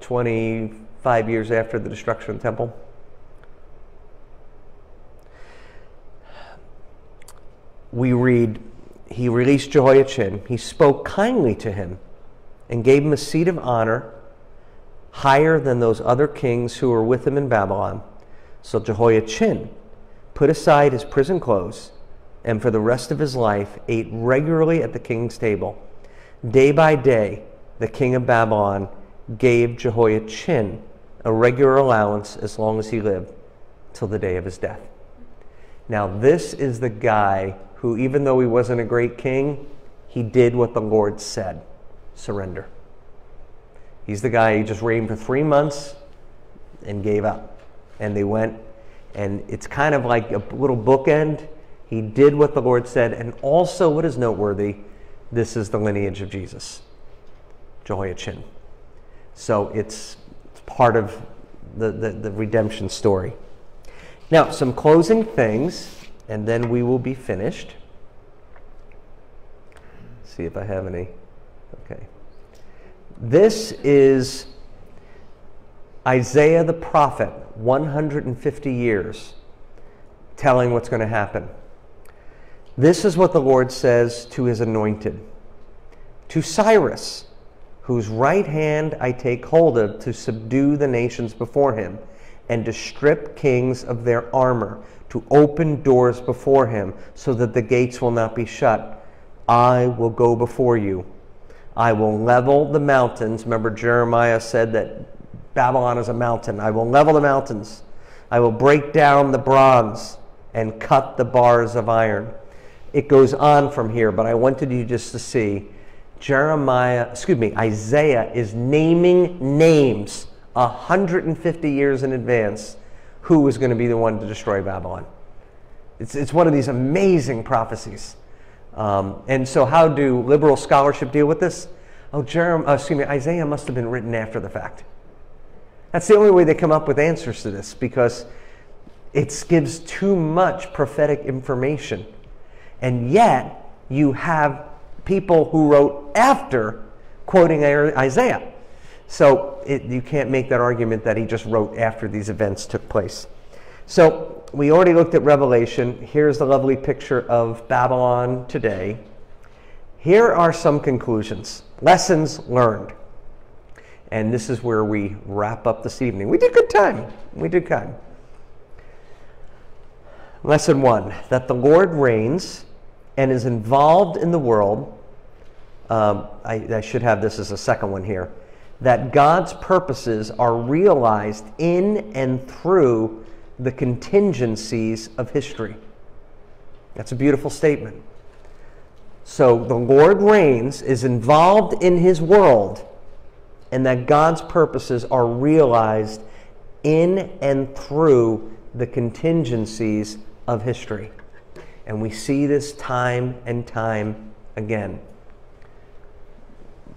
A: 25 years after the destruction of the temple. We read, he released Jehoiachin. He spoke kindly to him and gave him a seat of honor higher than those other kings who were with him in Babylon. So Jehoiachin put aside his prison clothes and for the rest of his life ate regularly at the king's table. Day by day, the king of Babylon gave Jehoiachin a regular allowance as long as he lived, till the day of his death. Now, this is the guy who, even though he wasn't a great king, he did what the Lord said surrender. He's the guy who just reigned for three months and gave up. And they went, and it's kind of like a little bookend. He did what the Lord said. And also, what is noteworthy, this is the lineage of Jesus, Jehoiachin. So it's, it's part of the, the, the redemption story. Now, some closing things, and then we will be finished. see if I have any. Okay. This is Isaiah the prophet, 150 years, telling what's going to happen. This is what the Lord says to his anointed, to Cyrus, whose right hand I take hold of to subdue the nations before him, and to strip kings of their armor, to open doors before him, so that the gates will not be shut. I will go before you. I will level the mountains. Remember, Jeremiah said that Babylon is a mountain. I will level the mountains. I will break down the bronze and cut the bars of iron. It goes on from here, but I wanted you just to see Jeremiah, excuse me, Isaiah is naming names 150 years in advance who was going to be the one to destroy Babylon. It's, it's one of these amazing prophecies. Um, and so, how do liberal scholarship deal with this? Oh, Jeremiah, uh, excuse me, Isaiah must have been written after the fact. That's the only way they come up with answers to this because it gives too much prophetic information. And yet, you have people who wrote after quoting Isaiah. So it, you can't make that argument that he just wrote after these events took place. So we already looked at Revelation. Here's the lovely picture of Babylon today. Here are some conclusions, lessons learned. And this is where we wrap up this evening. We did good time. We did good. Lesson one that the Lord reigns and is involved in the world, um, I, I should have this as a second one here, that God's purposes are realized in and through the contingencies of history. That's a beautiful statement. So the Lord reigns, is involved in his world, and that God's purposes are realized in and through the contingencies of history. And we see this time and time again.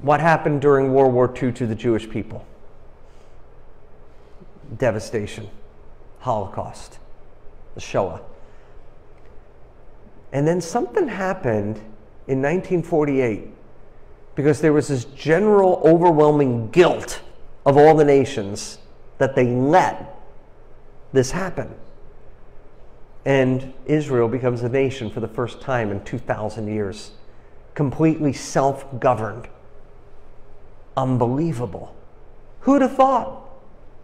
A: What happened during World War II to the Jewish people? Devastation, Holocaust, the Shoah. And then something happened in 1948 because there was this general overwhelming guilt of all the nations that they let this happen and Israel becomes a nation for the first time in 2,000 years, completely self governed. Unbelievable. Who'd have thought?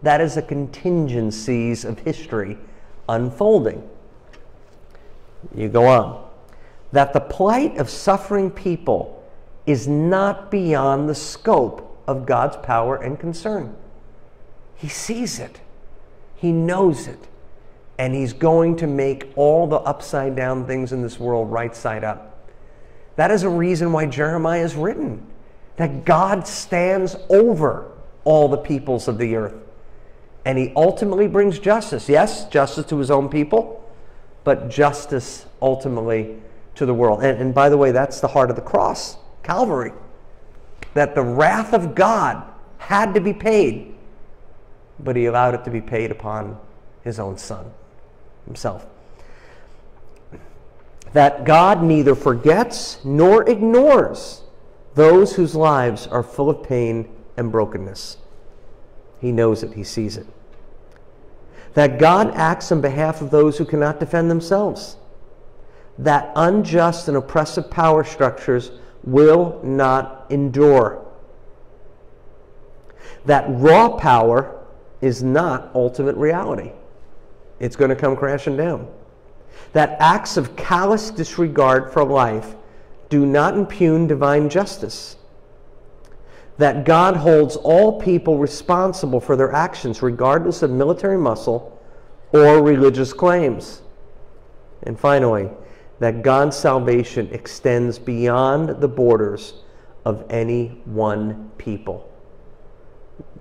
A: That is the contingencies of history unfolding. You go on. That the plight of suffering people is not beyond the scope of God's power and concern. He sees it, He knows it and he's going to make all the upside down things in this world right side up. That is a reason why Jeremiah is written that God stands over all the peoples of the earth. And he ultimately brings justice. Yes, justice to his own people, but justice ultimately to the world. And, and by the way, that's the heart of the cross, Calvary. That the wrath of God had to be paid, but he allowed it to be paid upon his own son himself. That God neither forgets nor ignores those whose lives are full of pain and brokenness. He knows it, he sees it. That God acts on behalf of those who cannot defend themselves. That unjust and oppressive power structures will not endure. That raw power is not ultimate reality it's going to come crashing down. that acts of callous disregard for life do not impugn divine justice, that God holds all people responsible for their actions, regardless of military muscle or religious claims. And finally, that God's salvation extends beyond the borders of any one people.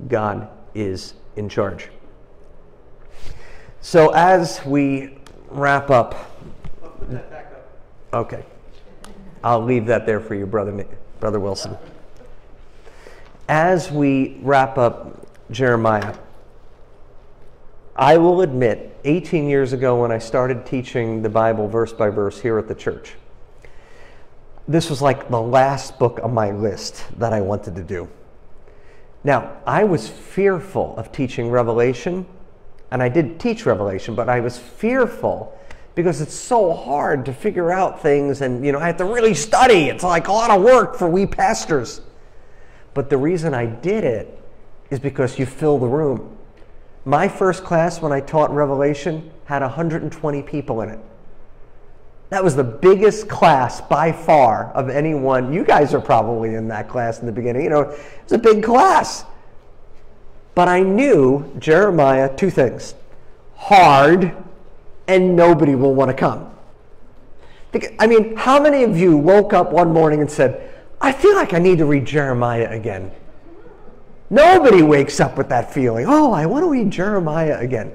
A: God is in charge. So, as we wrap up, okay, I'll leave that there for you, brother, brother Wilson. As we wrap up Jeremiah, I will admit, 18 years ago when I started teaching the Bible verse by verse here at the church, this was like the last book on my list that I wanted to do. Now, I was fearful of teaching Revelation, and I did teach Revelation, but I was fearful because it's so hard to figure out things, and you know, I have to really study. It's like a lot of work for we pastors. But the reason I did it is because you fill the room. My first class when I taught Revelation had 120 people in it. That was the biggest class by far of anyone. You guys are probably in that class in the beginning. You know, it's a big class. But I knew Jeremiah two things hard, and nobody will want to come. I mean, how many of you woke up one morning and said, I feel like I need to read Jeremiah again? Nobody wakes up with that feeling. Oh, I want to read Jeremiah again.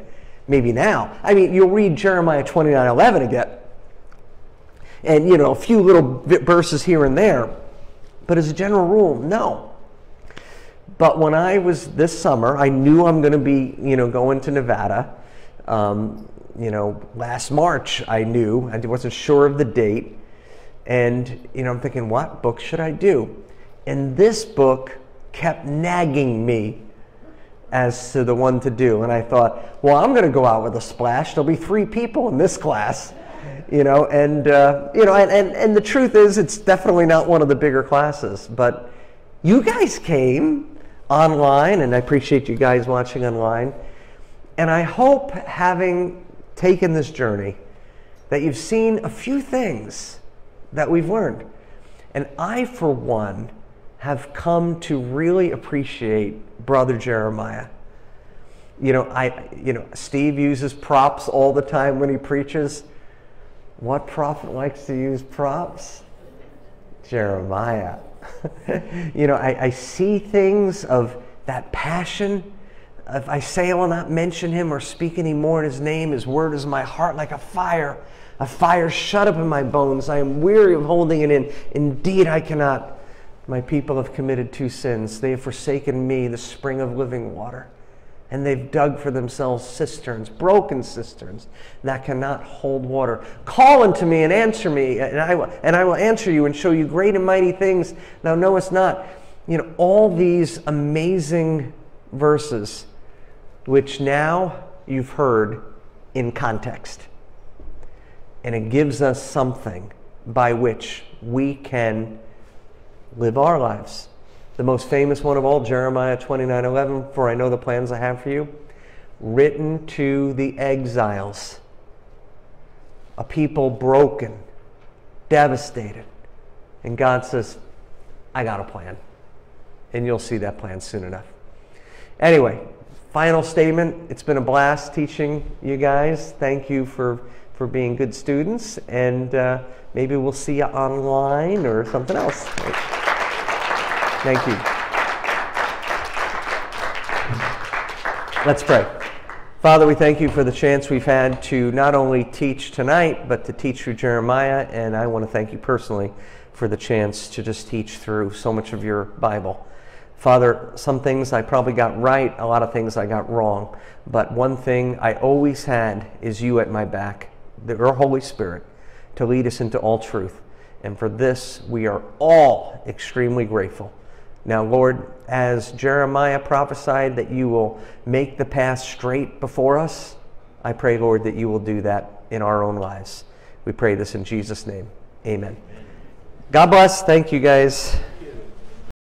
A: Maybe now. I mean, you'll read Jeremiah 29 11 again. And, you know, a few little verses here and there. But as a general rule, no. But when I was this summer, I knew I'm going to be, you know, going to Nevada. Um, you know, last March, I knew. I wasn't sure of the date. And, you know, I'm thinking, what book should I do? And this book kept nagging me as to the one to do. And I thought, well, I'm going to go out with a splash. There'll be three people in this class, you know, and, uh, you know, and, and, and the truth is, it's definitely not one of the bigger classes. But you guys came online, and I appreciate you guys watching online. And I hope, having taken this journey, that you've seen a few things that we've learned. And I, for one, have come to really appreciate Brother Jeremiah. You know, I, you know, Steve uses props all the time when he preaches. What prophet likes to use props? Jeremiah. you know, I, I see things of that passion. If I say I will not mention him or speak any more in his name, his word is my heart like a fire, a fire shut up in my bones. I am weary of holding it in. Indeed, I cannot. My people have committed two sins. They have forsaken me, the spring of living water, and they've dug for themselves cisterns, broken cisterns that cannot hold water. Call unto me and answer me, and I will, and I will answer you and show you great and mighty things thou knowest not. You know, all these amazing verses, which now you've heard in context. And it gives us something by which we can live our lives. The most famous one of all, Jeremiah 29 11, for I know the plans I have for you, written to the exiles, a people broken, devastated. And God says, I got a plan. And you'll see that plan soon enough. Anyway, final statement. It's been a blast teaching you guys. Thank you for, for being good students. And uh, maybe we'll see you online or something else. Thank you. Let's pray. Father, we thank you for the chance we've had to not only teach tonight, but to teach through Jeremiah. And I want to thank you personally for the chance to just teach through so much of your Bible. Father, some things I probably got right, a lot of things I got wrong. But one thing I always had is you at my back, your Holy Spirit, to lead us into all truth. And for this, we are all extremely grateful. Now, Lord, as Jeremiah prophesied that you will make the path straight before us, I pray, Lord, that you will do that in our own lives. We pray this in Jesus' name. Amen. God bless. Thank you, guys.